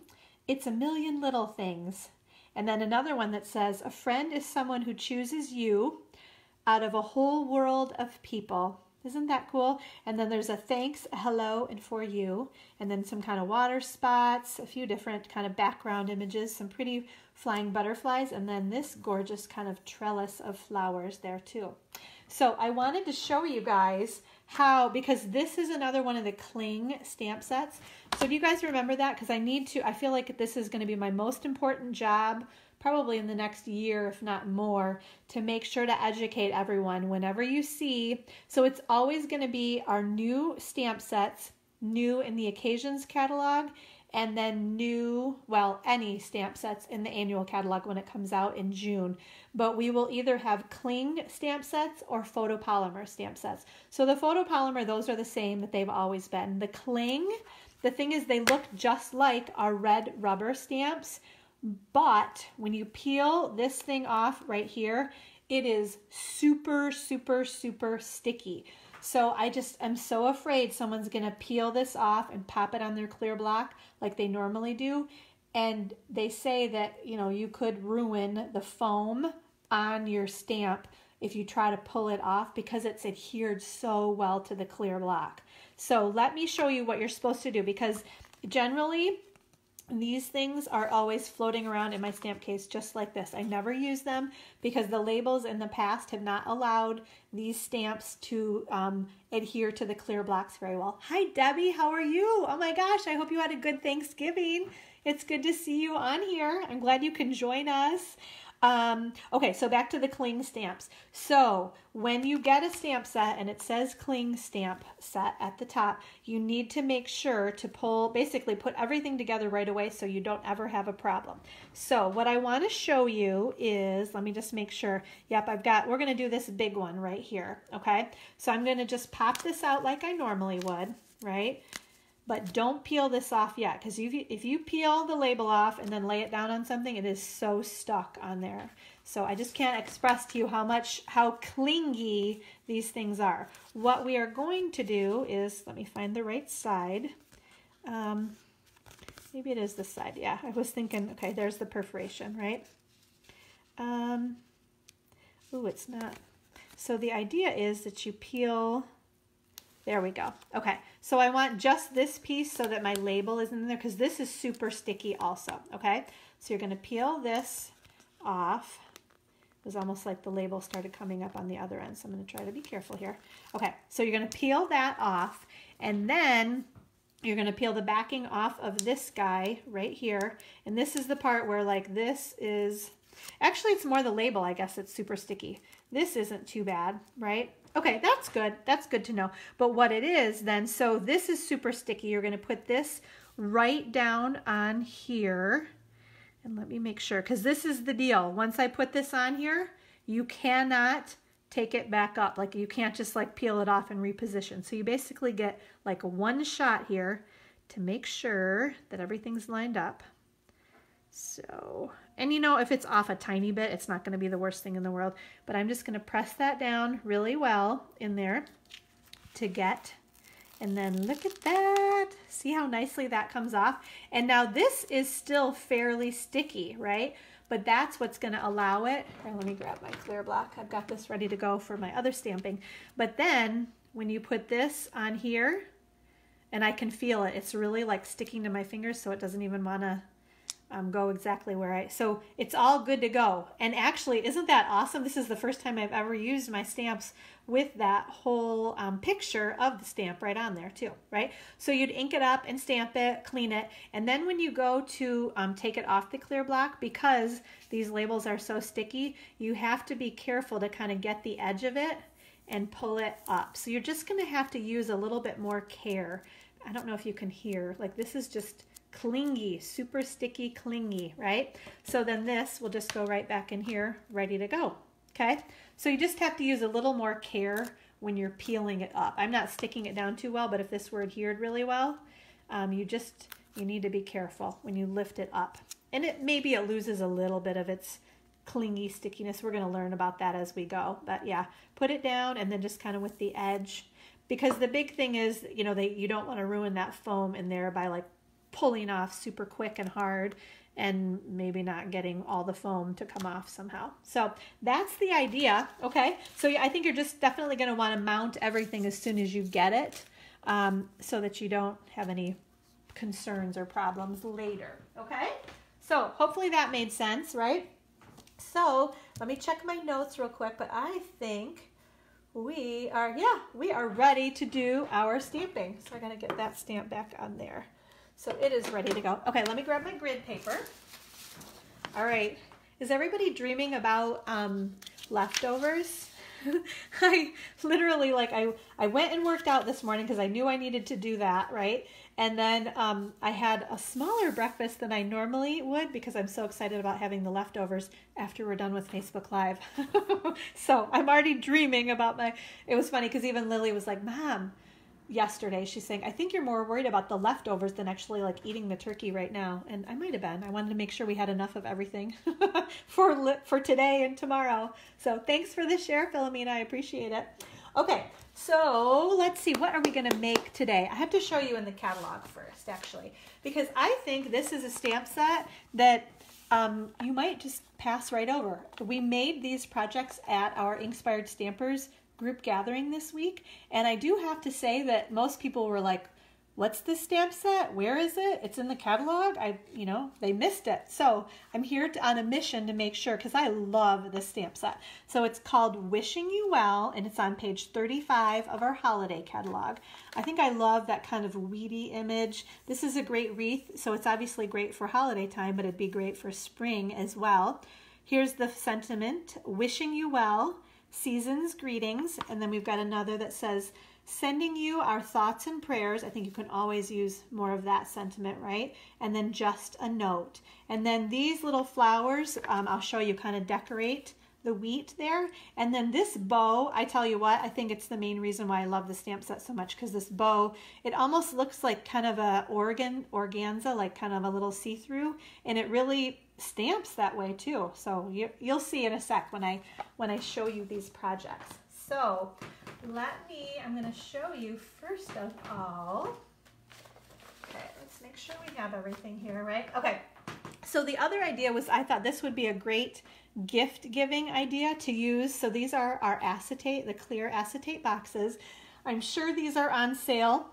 it's a million little things. And then another one that says, a friend is someone who chooses you out of a whole world of people. Isn't that cool? And then there's a thanks, a hello, and for you. And then some kind of water spots, a few different kind of background images, some pretty flying butterflies, and then this gorgeous kind of trellis of flowers there too. So I wanted to show you guys how, because this is another one of the cling stamp sets. So do you guys remember that? Because I need to, I feel like this is going to be my most important job probably in the next year, if not more, to make sure to educate everyone whenever you see. So it's always going to be our new stamp sets, new in the occasions catalog, and then new, well, any stamp sets in the annual catalog when it comes out in June. But we will either have cling stamp sets or photopolymer stamp sets. So the photopolymer, those are the same that they've always been. The cling, the thing is they look just like our red rubber stamps, but when you peel this thing off right here, it is super, super, super sticky. So I just am so afraid someone's going to peel this off and pop it on their clear block like they normally do. And they say that, you know, you could ruin the foam on your stamp if you try to pull it off because it's adhered so well to the clear block. So let me show you what you're supposed to do because generally these things are always floating around in my stamp case just like this. I never use them because the labels in the past have not allowed these stamps to um, adhere to the clear blocks very well. Hi Debbie, how are you? Oh my gosh, I hope you had a good Thanksgiving. It's good to see you on here. I'm glad you can join us. Um, okay, so back to the cling stamps. So when you get a stamp set and it says cling stamp set at the top, you need to make sure to pull, basically put everything together right away so you don't ever have a problem. So what I want to show you is, let me just make sure, yep, I've got, we're going to do this big one right here, okay? So I'm going to just pop this out like I normally would, right? But don't peel this off yet because if you peel the label off and then lay it down on something, it is so stuck on there. So I just can't express to you how much, how clingy these things are. What we are going to do is, let me find the right side. Um, maybe it is this side. Yeah, I was thinking, okay, there's the perforation, right? Um, oh, it's not. So the idea is that you peel there we go. Okay, so I want just this piece so that my label is in there because this is super sticky also, okay? So you're going to peel this off. It was almost like the label started coming up on the other end, so I'm to try to be careful here. Okay, so you're going to peel that off, and then you're going to peel the backing off of this guy right here, and this is the part where like this is, actually it's more the label, I guess, it's super sticky. This isn't too bad, right? Okay, that's good. That's good to know. But what it is then, so this is super sticky. You're going to put this right down on here. And let me make sure, because this is the deal. Once I put this on here, you cannot take it back up. Like you can't just like peel it off and reposition. So you basically get like one shot here to make sure that everything's lined up. So and you know, if it's off a tiny bit, it's not going to be the worst thing in the world. But I'm just going to press that down really well in there to get. And then look at that. See how nicely that comes off? And now this is still fairly sticky, right? But that's what's going to allow it. Here, let me grab my clear block. I've got this ready to go for my other stamping. But then when you put this on here, and I can feel it, it's really like sticking to my fingers so it doesn't even want to um, go exactly where I, so it's all good to go. And actually, isn't that awesome? This is the first time I've ever used my stamps with that whole um, picture of the stamp right on there too, right? So you'd ink it up and stamp it, clean it, and then when you go to um, take it off the clear block, because these labels are so sticky, you have to be careful to kind of get the edge of it and pull it up. So you're just gonna have to use a little bit more care. I don't know if you can hear, like this is just, clingy, super sticky, clingy, right? So then this will just go right back in here, ready to go, okay? So you just have to use a little more care when you're peeling it up. I'm not sticking it down too well, but if this were adhered really well, um, you just, you need to be careful when you lift it up. And it maybe it loses a little bit of its clingy stickiness. We're going to learn about that as we go. But yeah, put it down and then just kind of with the edge. Because the big thing is, you know, that you don't want to ruin that foam in there by like pulling off super quick and hard and maybe not getting all the foam to come off somehow. So that's the idea, okay? So I think you're just definitely gonna wanna mount everything as soon as you get it um, so that you don't have any concerns or problems later, okay? So hopefully that made sense, right? So let me check my notes real quick, but I think we are, yeah, we are ready to do our stamping. So I gotta get that stamp back on there. So it is ready to go. Okay, let me grab my grid paper. All right, is everybody dreaming about um, leftovers? I literally like I I went and worked out this morning because I knew I needed to do that, right? And then um, I had a smaller breakfast than I normally would because I'm so excited about having the leftovers after we're done with Facebook Live. so I'm already dreaming about my. It was funny because even Lily was like, "Mom." Yesterday she's saying i think you're more worried about the leftovers than actually like eating the turkey right now. And i might have been. I wanted to make sure we had enough of everything for li- for today and tomorrow. So thanks for the share philomena. I appreciate it. Okay so let's see. What are we going to make today? I have to show you in the catalog first actually because i think this is a stamp set that um, you might just pass right over. We made these projects at our Inkspired Stampers group gathering this week. And I do have to say that most people were like, what's this stamp set? Where is it? It's in the catalog. I, you know, they missed it. So I'm here to, on a mission to make sure because I love this stamp set. So it's called Wishing You Well and it's on page 35 of our holiday catalog. I think I love that kind of weedy image. This is a great wreath, so it's obviously great for holiday time, but it'd be great for spring as well. Here's the sentiment, wishing you well season's greetings. And then we've got another that says, sending you our thoughts and prayers. I think you can always use more of that sentiment, right? And then just a note. And then these little flowers, um, I'll show you kind of decorate the wheat there. And then this bow, I tell you what, I think it's the main reason why I love the stamp set so much because this bow, it almost looks like kind of a organ organza, like kind of a little see-through, and it really stamps that way too. So you, you'll see in a sec when I when I show you these projects. So let me, I'm going to show you first of all. Okay, let's make sure we have everything here, right? Okay. So the other idea was I thought this would be a great gift giving idea to use. So these are our acetate, the clear acetate boxes. I'm sure these are on sale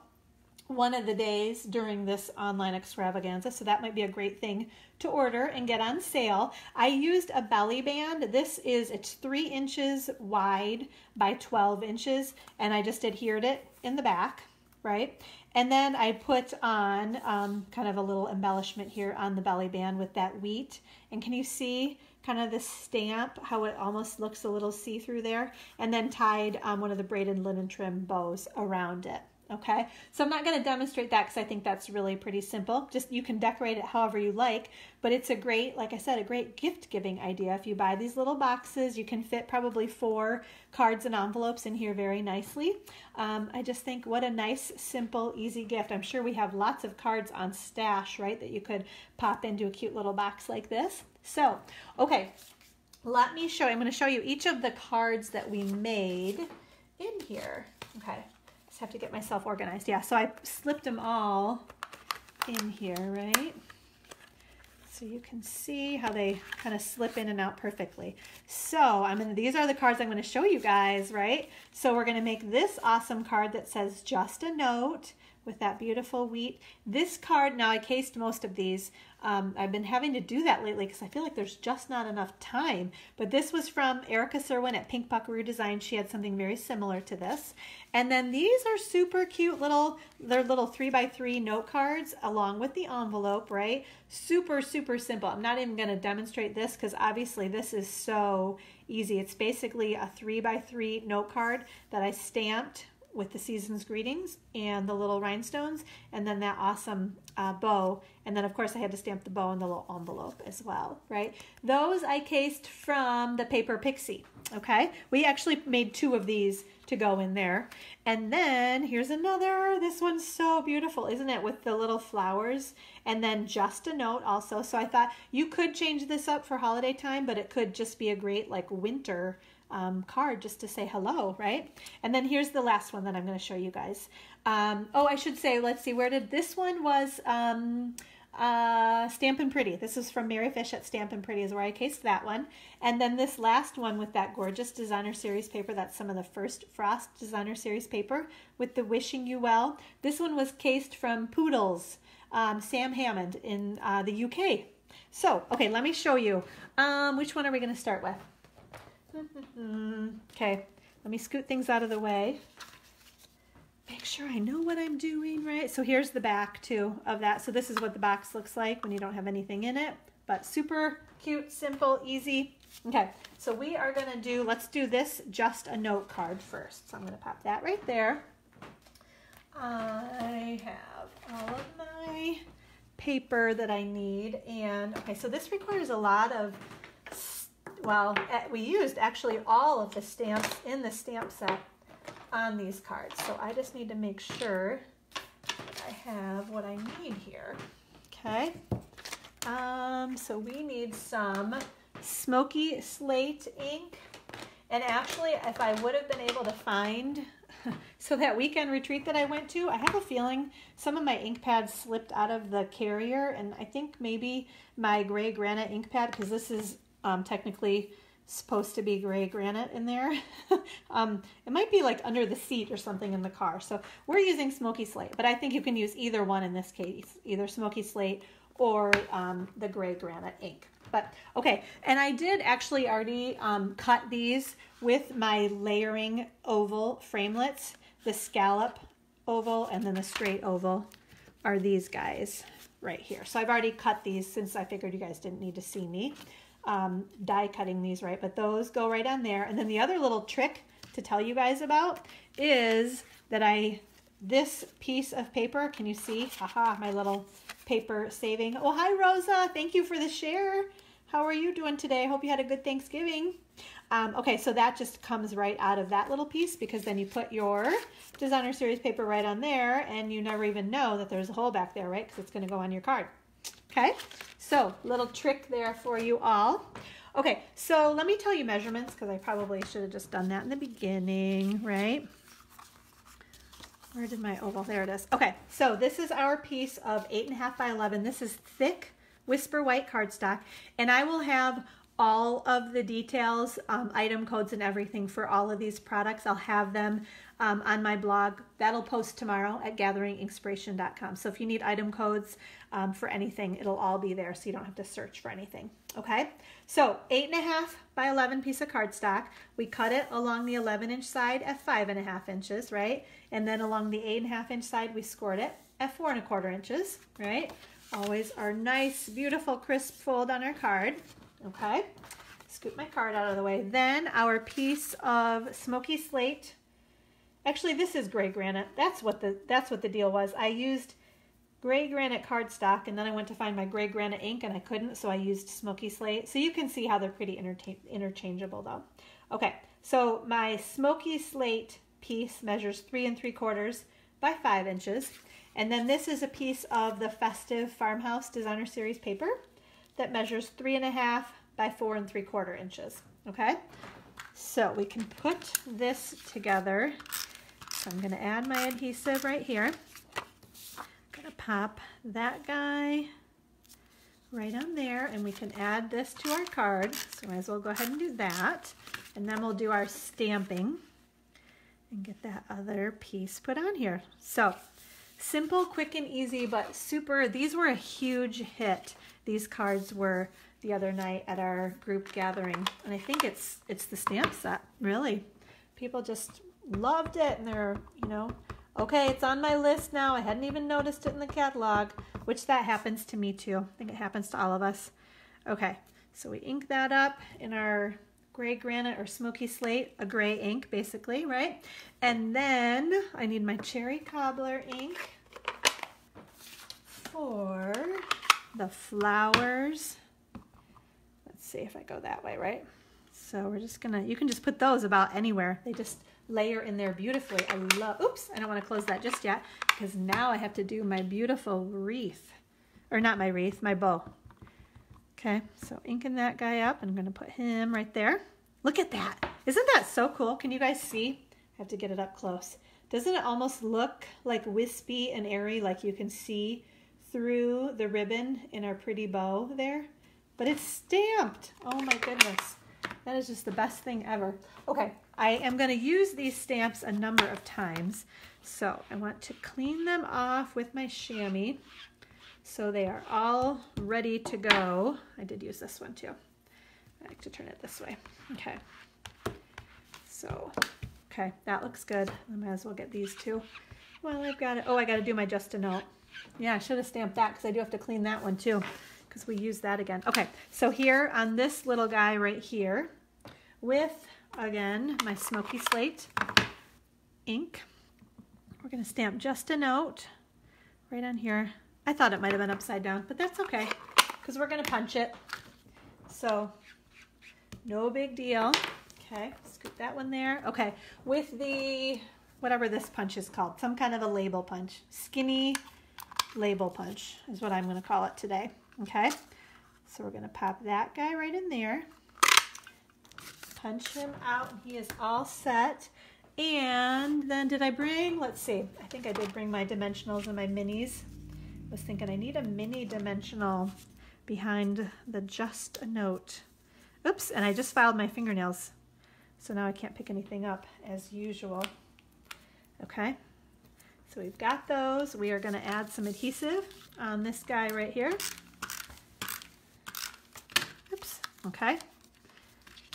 one of the days during this online extravaganza. So that might be a great thing to order and get on sale. I used a belly band. This is, it's three inches wide by 12 inches and I just adhered it in the back, right? And then I put on um, kind of a little embellishment here on the belly band with that wheat. And can you see kind of the stamp, how it almost looks a little see-through there? And then tied um, one of the braided linen trim bows around it okay? So I'm not going to demonstrate that because I think that's really pretty simple. Just you can decorate it however you like, but it's a great, like I said, a great gift giving idea. If you buy these little boxes, you can fit probably four cards and envelopes in here very nicely. Um, I just think what a nice, simple, easy gift. I'm sure we have lots of cards on stash, right, that you could pop into a cute little box like this. So, okay, let me show, I'm going to show you each of the cards that we made in here. Okay, just have to get myself organized. Yeah, so I slipped them all in here, right? So you can see how they kind of slip in and out perfectly. So I'm gonna, these are the cards I'm gonna show you guys, right? So we're gonna make this awesome card that says just a note with that beautiful wheat. This card, now I cased most of these. Um, I've been having to do that lately because I feel like there's just not enough time. But this was from Erica Cerwin at Pink Buckaroo Design. She had something very similar to this. And then these are super cute little, they're little three by three note cards along with the envelope, right? Super, super simple. I'm not even going to demonstrate this because obviously this is so easy. It's basically a three by three note card that I stamped with the season's greetings and the little rhinestones and then that awesome uh, bow. And then of course I had to stamp the bow in the little envelope as well right? Those I cased from the paper pixie okay? We actually made two of these to go in there. And then here's another. This one's so beautiful isn't it with the little flowers? And then just a note also. So I thought you could change this up for holiday time but it could just be a great like winter um, card just to say hello, right? And then here's the last one that I'm going to show you guys. Um, oh, I should say, let's see, where did this one was um, uh, Stampin' Pretty. This is from Mary Fish at Stampin' Pretty is where I cased that one. And then this last one with that gorgeous designer series paper, that's some of the first Frost designer series paper with the Wishing You Well. This one was cased from Poodles, um, Sam Hammond in uh, the UK. So, okay, let me show you. Um, which one are we going to start with? okay, let me scoot things out of the way. Make sure I know what I'm doing, right? So here's the back too of that. So this is what the box looks like when you don't have anything in it, but super cute, simple, easy. Okay, so we are gonna do, let's do this just a note card first. So I'm gonna pop that right there. I have all of my paper that I need and okay so this requires a lot of well eh, we used actually all of the stamps in the stamp set on these cards. So I just need to make sure I have what I need here. Okay. Um, so we need some smoky slate ink. And actually if I would have been able to find so that weekend retreat that I went to, I have a feeling some of my ink pads slipped out of the carrier, and I think maybe my gray granite ink pad, because this is um, technically supposed to be gray granite in there. um, it might be like under the seat or something in the car. So we're using smoky slate, but I think you can use either one in this case, either smoky slate or um, the gray granite ink. But okay, and I did actually already um, cut these with my layering oval framelits. The scallop oval and then the straight oval are these guys right here. So I've already cut these since I figured you guys didn't need to see me um, die cutting these right, but those go right on there. And then the other little trick to tell you guys about is that I, this piece of paper, can you see? Haha, my little paper saving. Oh, hi, Rosa. Thank you for the share. How are you doing today? Hope you had a good Thanksgiving. Um, okay, so that just comes right out of that little piece because then you put your designer series paper right on there and you never even know that there's a hole back there, right? Because it's going to go on your card. Okay, so little trick there for you all. Okay, so let me tell you measurements because I probably should have just done that in the beginning, right? Where did my oval? There it is. Okay, so this is our piece of 8.5 by 11. This is thick Whisper White cardstock, and I will have all of the details, um, item codes and everything for all of these products. I'll have them um, on my blog. That'll post tomorrow at gatheringinkspiration.com. So if you need item codes um, for anything, it'll all be there so you don't have to search for anything. Okay, so eight and a half by 11 piece of cardstock. We cut it along the 11 inch side at five and a half inches, right? And then along the eight and a half inch side, we scored it at four and a quarter inches, right? Always our nice, beautiful, crisp fold on our card. Okay, scoop my card out of the way. Then our piece of smoky slate. Actually, this is gray granite. That's what the that's what the deal was. I used gray granite cardstock, and then I went to find my gray granite ink, and I couldn't, so I used smoky slate. So you can see how they're pretty interchangeable, though. Okay, so my smoky slate piece measures three and three quarters by five inches. And then this is a piece of the Festive Farmhouse Designer Series paper that measures three and a half by four and three quarter inches, okay? So we can put this together. So I'm gonna add my adhesive right here. I'm gonna pop that guy right on there and we can add this to our card. So might as well go ahead and do that. And then we'll do our stamping and get that other piece put on here. So Simple, quick, and easy, but super. These were a huge hit. These cards were the other night at our group gathering. And I think it's it's the stamp set, really. People just loved it and they're, you know, okay, it's on my list now. I hadn't even noticed it in the catalog, which that happens to me too. I think it happens to all of us. Okay, so we ink that up in our gray granite or smoky slate, a gray ink basically, right? And then I need my cherry cobbler ink for the flowers. Let's see if I go that way, right? So we're just gonna, you can just put those about anywhere. They just layer in there beautifully. I love, oops, I don't wanna close that just yet because now I have to do my beautiful wreath. Or not my wreath, my bow. Okay, so inking that guy up. I'm gonna put him right there. Look at that. Isn't that so cool? Can you guys see? I have to get it up close. Doesn't it almost look like wispy and airy, like you can see through the ribbon in our pretty bow there? But it's stamped. Oh my goodness. That is just the best thing ever. Okay, I am going to use these stamps a number of times. So I want to clean them off with my chamois. So they are all ready to go. I did use this one too. I like to turn it this way. Okay. So, okay, that looks good. I might as well get these two. Well, I've got it. Oh, I got to do my just a note. Yeah, I should have stamped that because I do have to clean that one too. because we use that again. Okay, so here on this little guy right here with, again, my Smoky Slate ink, we're going to stamp just a note right on here. I thought it might have been upside down, but that's okay because we're going to punch it. So no big deal. Okay, scoop that one there. Okay, with the, whatever this punch is called, some kind of a label punch. Skinny label punch is what I'm going to call it today. Okay, so we're going to pop that guy right in there. Punch him out. He is all set. And then did I bring, let's see, I think I did bring my dimensionals and my minis. I was thinking I need a mini dimensional behind the just a note. Oops, and I just filed my fingernails. So now I can't pick anything up as usual. Okay, so we've got those. We are gonna add some adhesive on this guy right here. Oops, okay.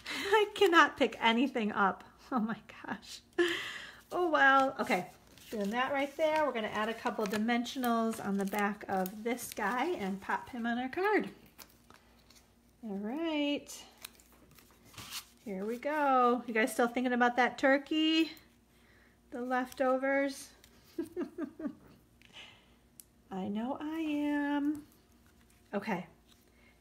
I cannot pick anything up. Oh my gosh. Oh well, okay. Doing that right there. We're gonna add a couple dimensionals on the back of this guy and pop him on our card. All right. Here we go. You guys still thinking about that turkey? The leftovers? I know I am. Okay.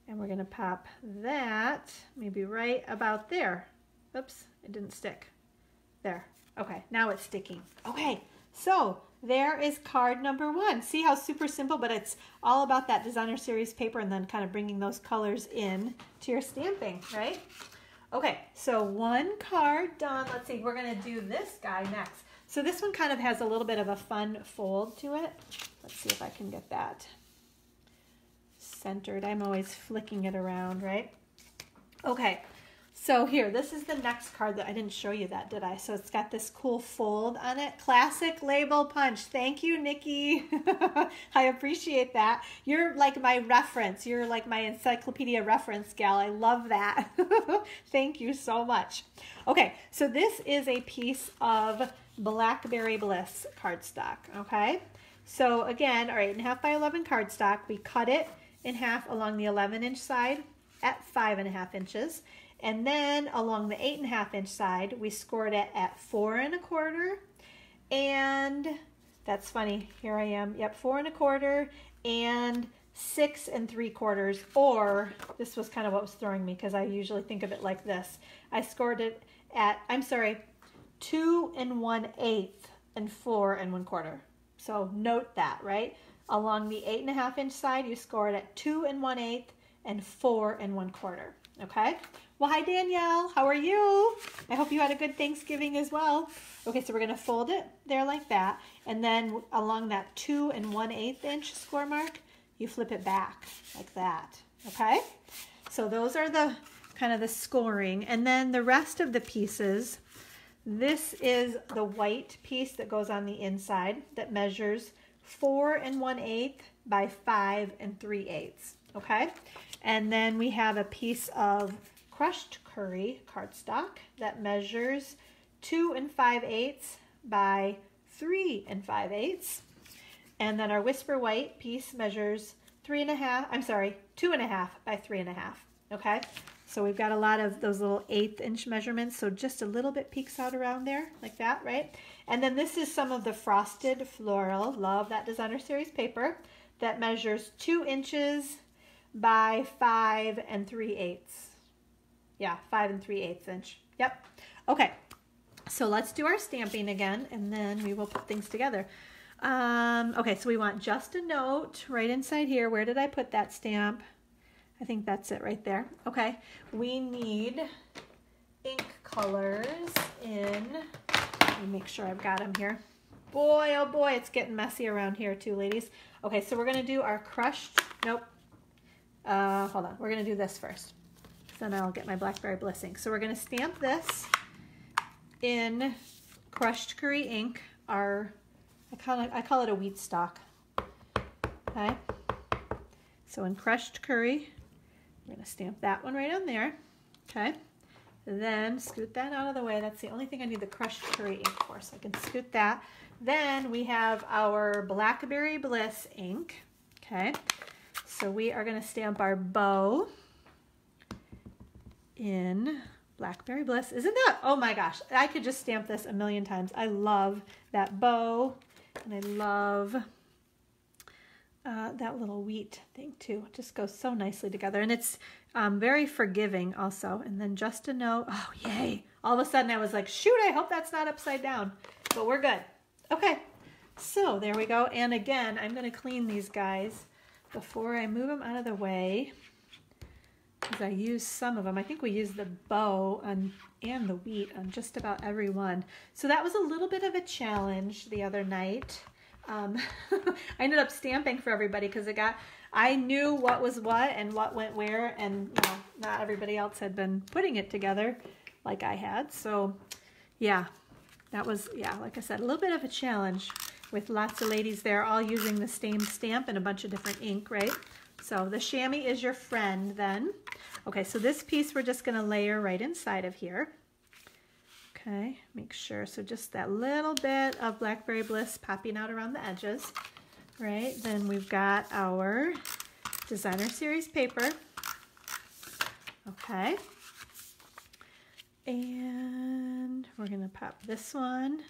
And we're going to pop that maybe right about there. Oops, it didn't stick. There. Okay, now it's sticking. Okay, so there is card number one. See how super simple, but it's all about that designer series paper and then kind of bringing those colors in to your stamping, right? Okay, so one card done. Let's see, we're gonna do this guy next. So this one kind of has a little bit of a fun fold to it. Let's see if I can get that centered. I'm always flicking it around, right? Okay, so here, this is the next card that I didn't show you that, did I? So it's got this cool fold on it. Classic label punch. Thank you, Nikki. I appreciate that. You're like my reference. You're like my encyclopedia reference gal. I love that. Thank you so much. Okay, so this is a piece of Blackberry Bliss cardstock, okay? So again, our 8.5 by 11 cardstock, we cut it in half along the 11 inch side at 5.5 inches and then along the eight and a half inch side, we scored it at four and a quarter. And that's funny, here I am, yep, four and a quarter and six and three quarters, or this was kind of what was throwing me because I usually think of it like this. I scored it at, I'm sorry, two and one eighth and four and one quarter. So note that, right? Along the eight and a half inch side, you scored at two and one eighth and four and one quarter, okay? Well, hi Danielle, how are you? I hope you had a good Thanksgiving as well. Okay, so we're gonna fold it there like that, and then along that two and one eighth inch score mark, you flip it back like that, okay? So those are the kind of the scoring, and then the rest of the pieces, this is the white piece that goes on the inside that measures four and one eighth by five and three eighths, okay? And then we have a piece of crushed curry cardstock that measures two and five eighths by three and five eighths. And then our Whisper White piece measures three and a half, I'm sorry, two and a half by three and a half, okay? So we've got a lot of those little eighth inch measurements, so just a little bit peeks out around there, like that, right? And then this is some of the Frosted Floral, love that designer series paper, that measures two inches by five and three eighths. Yeah, five and three eighths inch. Yep. Okay, so let's do our stamping again, and then we will put things together. Um, okay, so we want just a note right inside here. Where did I put that stamp? I think that's it right there. Okay, we need ink colors in, let me make sure I've got them here. Boy, oh boy, it's getting messy around here too, ladies. Okay, so we're gonna do our crushed, nope. Uh, hold on, we're gonna do this first then I'll get my Blackberry Blissing. So we're to stamp this in crushed curry ink, our, I call it, I call it a wheat stock. Okay. So in crushed curry, we're going to stamp that one right on there. Okay. Then scoot that out of the way. That's the only thing I need the crushed curry ink for, so I can scoot that. Then we have our Blackberry Bliss ink. Okay. So we are gonna stamp our bow in Blackberry Bliss. Isn't that, oh my gosh, I could just stamp this a million times. I love that bow and I love uh, that little wheat thing too. It just goes so nicely together and it's um, very forgiving also. And then just a note, oh yay. All of a sudden I was like, shoot, I hope that's not upside down, but we're good. Okay, so there we go. And again, I'm gonna clean these guys before I move them out of the way because I use some of them. I think we used the bow on, and the wheat on just about every one. So that was a little bit of a challenge the other night. Um, I ended up stamping for everybody because it got, I knew what was what and what went where and you know, not everybody else had been putting it together like I had. So yeah, that was, yeah, like I said, a little bit of a challenge with lots of ladies there all using the same stamp and a bunch of different ink, right? So the chamois is your friend then. Okay, so this piece we're just gonna layer right inside of here. Okay, make sure, so just that little bit of Blackberry Bliss popping out around the edges, right? Then we've got our designer series paper. Okay. And we're gonna pop this one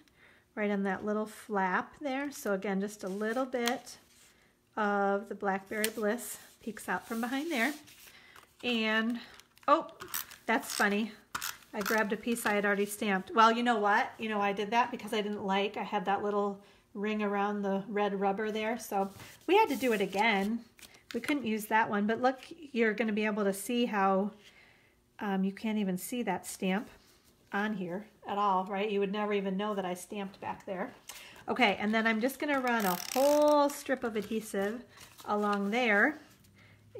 right on that little flap there. So again, just a little bit of the Blackberry Bliss peeks out from behind there. And, oh, that's funny. I grabbed a piece I had already stamped. Well, you know what? You know, I did that because I didn't like, I had that little ring around the red rubber there. So we had to do it again. We couldn't use that one, but look, you're gonna be able to see how um, you can't even see that stamp on here at all, right? You would never even know that I stamped back there. Okay, and then I'm just gonna run a whole strip of adhesive along there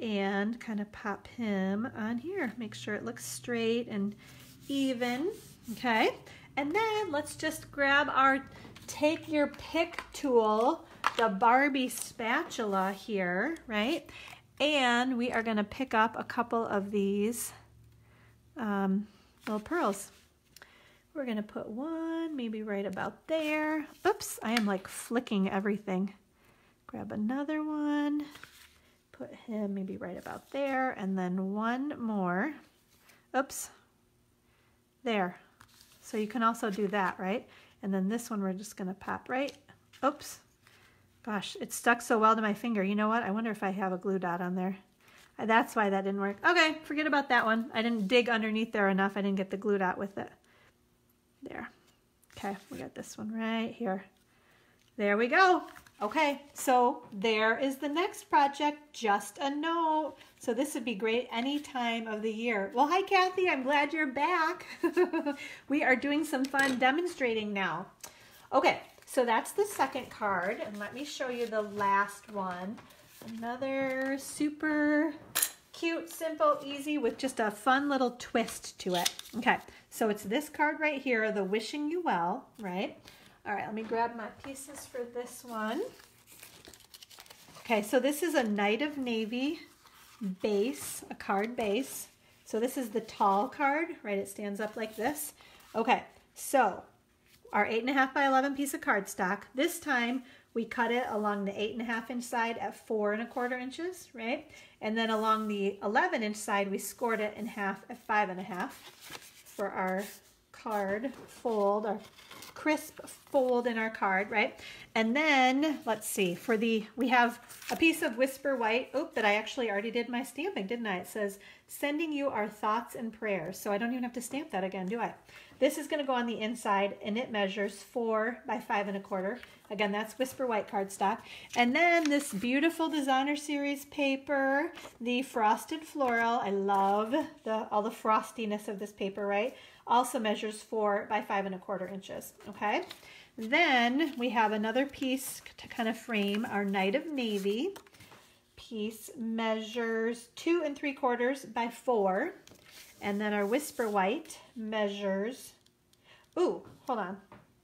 and kind of pop him on here. Make sure it looks straight and even, okay? And then let's just grab our take your pick tool, the Barbie spatula here, right? And we are gonna pick up a couple of these um, little pearls. We're gonna put one maybe right about there. Oops, I am like flicking everything. Grab another one, put him maybe right about there, and then one more. Oops, there. So you can also do that, right? And then this one we're just gonna pop right. Oops, gosh, it stuck so well to my finger. You know what? I wonder if I have a glue dot on there. Uh, that's why that didn't work. Okay, forget about that one. I didn't dig underneath there enough. I didn't get the glue dot with it. There. Okay, we got this one right here. There we go. Okay, so there is the next project, just a note. So this would be great any time of the year. Well, hi Kathy, I'm glad you're back. we are doing some fun demonstrating now. Okay, so that's the second card, and let me show you the last one. Another super cute, simple, easy with just a fun little twist to it. Okay, so it's this card right here, the wishing you well, right? All right, let me grab my pieces for this one. Okay, so this is a Night of Navy base, a card base. So this is the tall card, right? It stands up like this. Okay, so our eight and a half by 11 piece of cardstock. This time we cut it along the eight and a half inch side at four and a quarter inches, right? And then along the 11 inch side, we scored it in half at five and a half for our card fold, our crisp fold in our card, right? And then, let's see, for the, we have a piece of Whisper White, oh, that I actually already did my stamping, didn't I? It says, sending you our thoughts and prayers. So I don't even have to stamp that again, do I? This is gonna go on the inside and it measures four by five and a quarter. Again, that's Whisper White cardstock. And then this beautiful designer series paper, the Frosted Floral. I love the all the frostiness of this paper, right? Also measures four by five and a quarter inches, okay? Then we have another piece to kind of frame our Night of Navy. Piece measures two and three quarters by four. And then our Whisper White measures, ooh, hold on.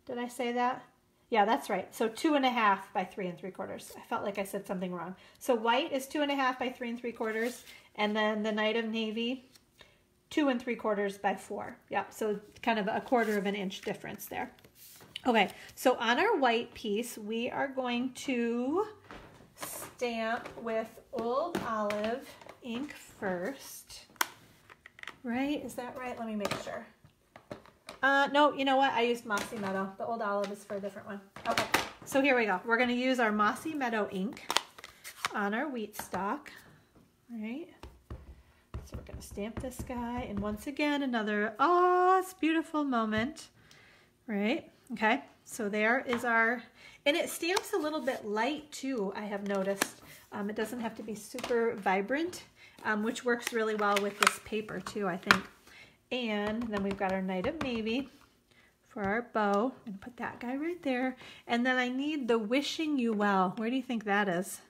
Did I say that? Yeah, that's right. So two and a half by three and three quarters. I felt like I said something wrong. So white is two and a half by three and three quarters. And then the Night of Navy, two and three quarters by four. Yeah, so kind of a quarter of an inch difference there. Okay, so on our white piece, we are going to stamp with Old Olive ink first. Right? Is that right? Let me make sure. Uh, no, you know what? I used Mossy Meadow. The Old Olive is for a different one. Okay, so here we go. We're going to use our Mossy Meadow ink on our wheat stock. All right. So we're to stamp this guy. And once again, another, oh, it's beautiful moment. Right? Okay. So there is our, and it stamps a little bit light too, I have noticed. Um, it doesn't have to be super vibrant, um, which works really well with this paper too, I think. And then we've got our Night of Navy for our bow. I'm to put that guy right there. And then I need the Wishing You Well. Where do you think that is?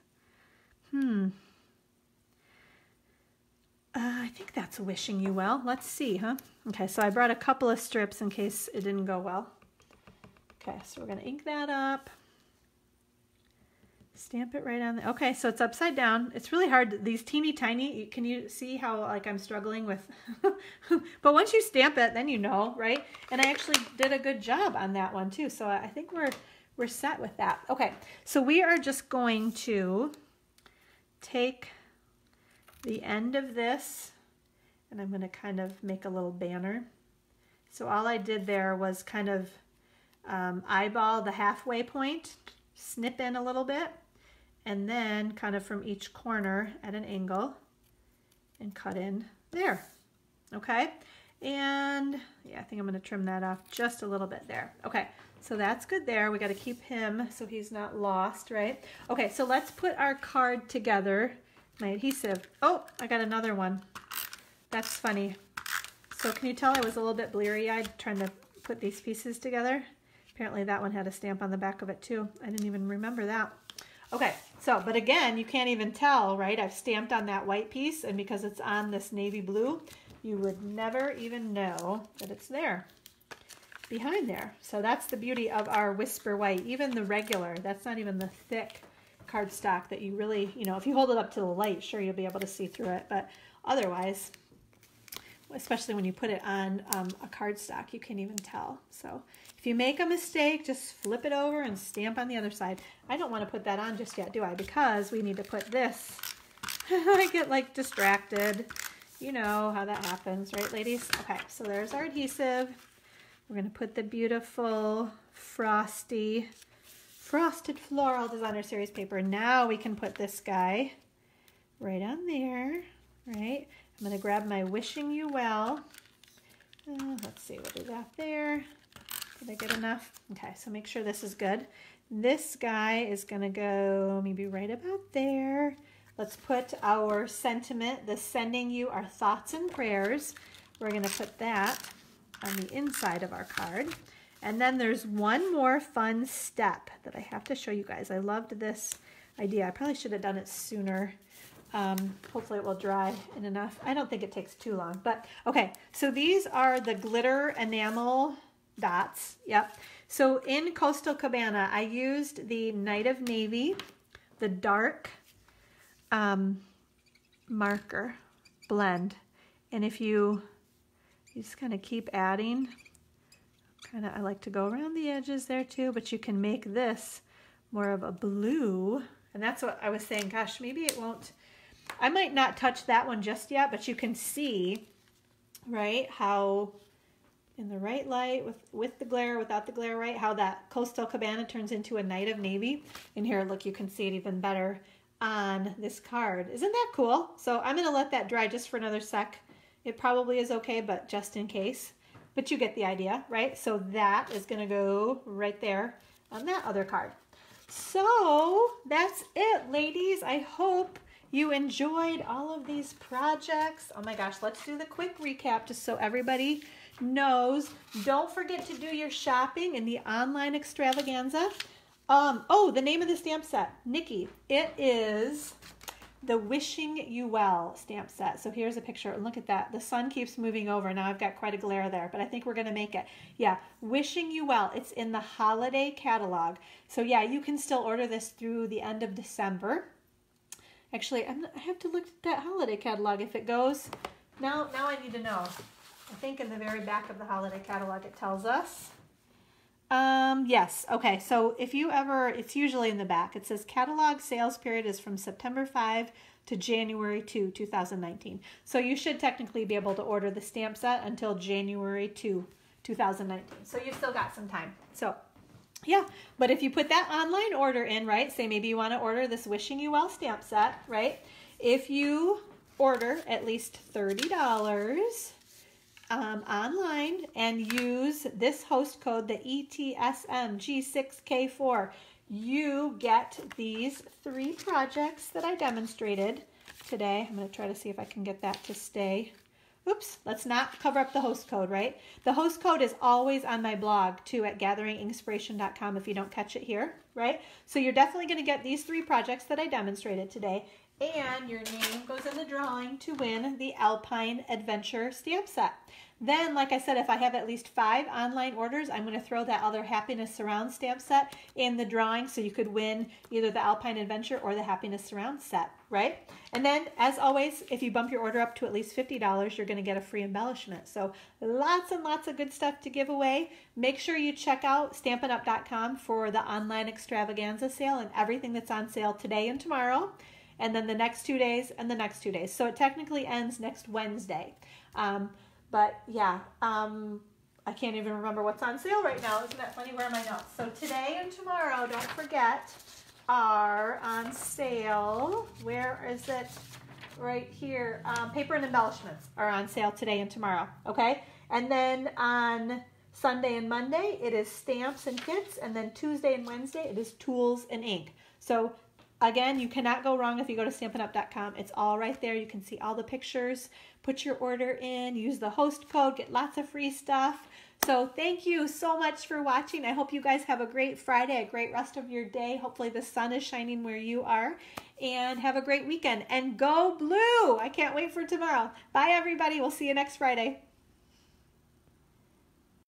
Hmm. Uh, I think that's Wishing You Well. Let's see, huh? Okay, so I brought a couple of strips in case it didn't go well. Okay, so we're going to ink that up. Stamp it right on there. Okay, so it's upside down. It's really hard. These teeny tiny, can you see how like I'm struggling with? but once you stamp it, then you know, right? And I actually did a good job on that one too. So I think we're, we're set with that. Okay, so we are just going to take the end of this and I'm going to kind of make a little banner. So all I did there was kind of um, eyeball the halfway point, snip in a little bit, and then kind of from each corner at an angle and cut in there. Okay, and yeah, I think I'm going to trim that off just a little bit there. Okay, so that's good there. We got to keep him so he's not lost, right? Okay, so let's put our card together. My adhesive. Oh, I got another one. That's funny. So can you tell I was a little bit bleary-eyed trying to put these pieces together? Apparently that one had a stamp on the back of it too. I didn't even remember that. Okay, so, but again, you can't even tell, right? I've stamped on that white piece, and because it's on this navy blue, you would never even know that it's there, behind there. So that's the beauty of our Whisper White. Even the regular, that's not even the thick cardstock that you really, you know, if you hold it up to the light, sure, you'll be able to see through it, but otherwise, especially when you put it on um, a cardstock, you can't even tell. So if you make a mistake, just flip it over and stamp on the other side. I don't want to put that on just yet, do I? Because we need to put this. I get like distracted. You know how that happens, right, ladies? Okay, so there's our adhesive. We're going to put the beautiful frosty, frosted floral designer series paper. Now we can put this guy right on there, right? I'm to grab my Wishing You Well. Uh, let's see what we got there. Did I get enough? Okay, so make sure this is good. This guy is to go maybe right about there. Let's put our sentiment, the sending you our thoughts and prayers. We're to put that on the inside of our card. And then there's one more fun step that I have to show you guys. I loved this idea. I probably should have done it sooner. Um, hopefully it will dry in enough. I don't think it takes too long, but okay. So these are the glitter enamel dots. Yep. So in Coastal Cabana, I used the Night of Navy, the dark um, marker blend. And if you, you just kind of keep adding, kind of, I like to go around the edges there too, but you can make this more of a blue. And that's what I was saying, gosh, maybe it won't, I might not touch that one just yet, but you can see, right, how in the right light with, with the glare, without the glare, right? How that Coastal Cabana turns into a night of navy. And here, look, you can see it even better on this card. Isn't that cool? So I'm going to let that dry just for another sec. It probably is okay, but just in case. But you get the idea, right? So that is going to go right there on that other card. So that's it, ladies. I hope you enjoyed all of these projects. Oh my gosh, let's do the quick recap just so everybody knows. Don't forget to do your shopping in the online extravaganza. Um, oh, the name of the stamp set, Nikki. It is the Wishing You Well stamp set. So here's a picture. Look at that. The sun keeps moving over. Now I've got quite a glare there, but I think we're going to make it. Yeah, Wishing You Well. It's in the holiday catalog. So yeah, you can still order this through the end of December. Actually, I'm, I have to look at that holiday catalog if it goes. Now, now I need to know. I think in the very back of the holiday catalog it tells us. Um, yes. Okay. So if you ever, it's usually in the back. It says catalog sales period is from September 5 to January 2, 2019. So you should technically be able to order the stamp set until January 2, 2019. So you've still got some time. So yeah, but if you put that online order in, right, say maybe you want to order this Wishing You Well stamp set, right? If you order at least $30 um, online and use this host code, the ETSMG6K4, you get these three projects that I demonstrated today. I'm going to try to see if I can get that to stay Oops, let's not cover up the host code, right? The host code is always on my blog too at gatheringinkspiration.com if you don't catch it here, right? So you're definitely going to get these three projects that I demonstrated today and your name goes in the drawing to win the Alpine Adventure stamp set. Then, like I said, if I have at least five online orders, I'm going to throw that other Happiness Surround stamp set in the drawing so you could win either the Alpine Adventure or the Happiness Surround set, right? And then, as always, if you bump your order up to at least $50, you're going to get a free embellishment. So lots and lots of good stuff to give away. Make sure you check out Stampin'Up.com for the online extravaganza sale and everything that's on sale today and tomorrow and then the next two days and the next two days. So it technically ends next Wednesday. Um, but yeah, um, I can't even remember what's on sale right now. Isn't that funny? Where are my notes? So today and tomorrow, don't forget, are on sale. Where is it? Right here. Um, paper and embellishments are on sale today and tomorrow. Okay? And then on Sunday and Monday, it is stamps and kits. And then Tuesday and Wednesday, it is tools and ink. So Again, you cannot go wrong if you go to Stampin'Up.com. It's all right there. You can see all the pictures. Put your order in. Use the host code. Get lots of free stuff. So thank you so much for watching. I hope you guys have a great Friday, a great rest of your day. Hopefully the sun is shining where you are. And have a great weekend. And go blue! I can't wait for tomorrow. Bye, everybody. We'll see you next Friday.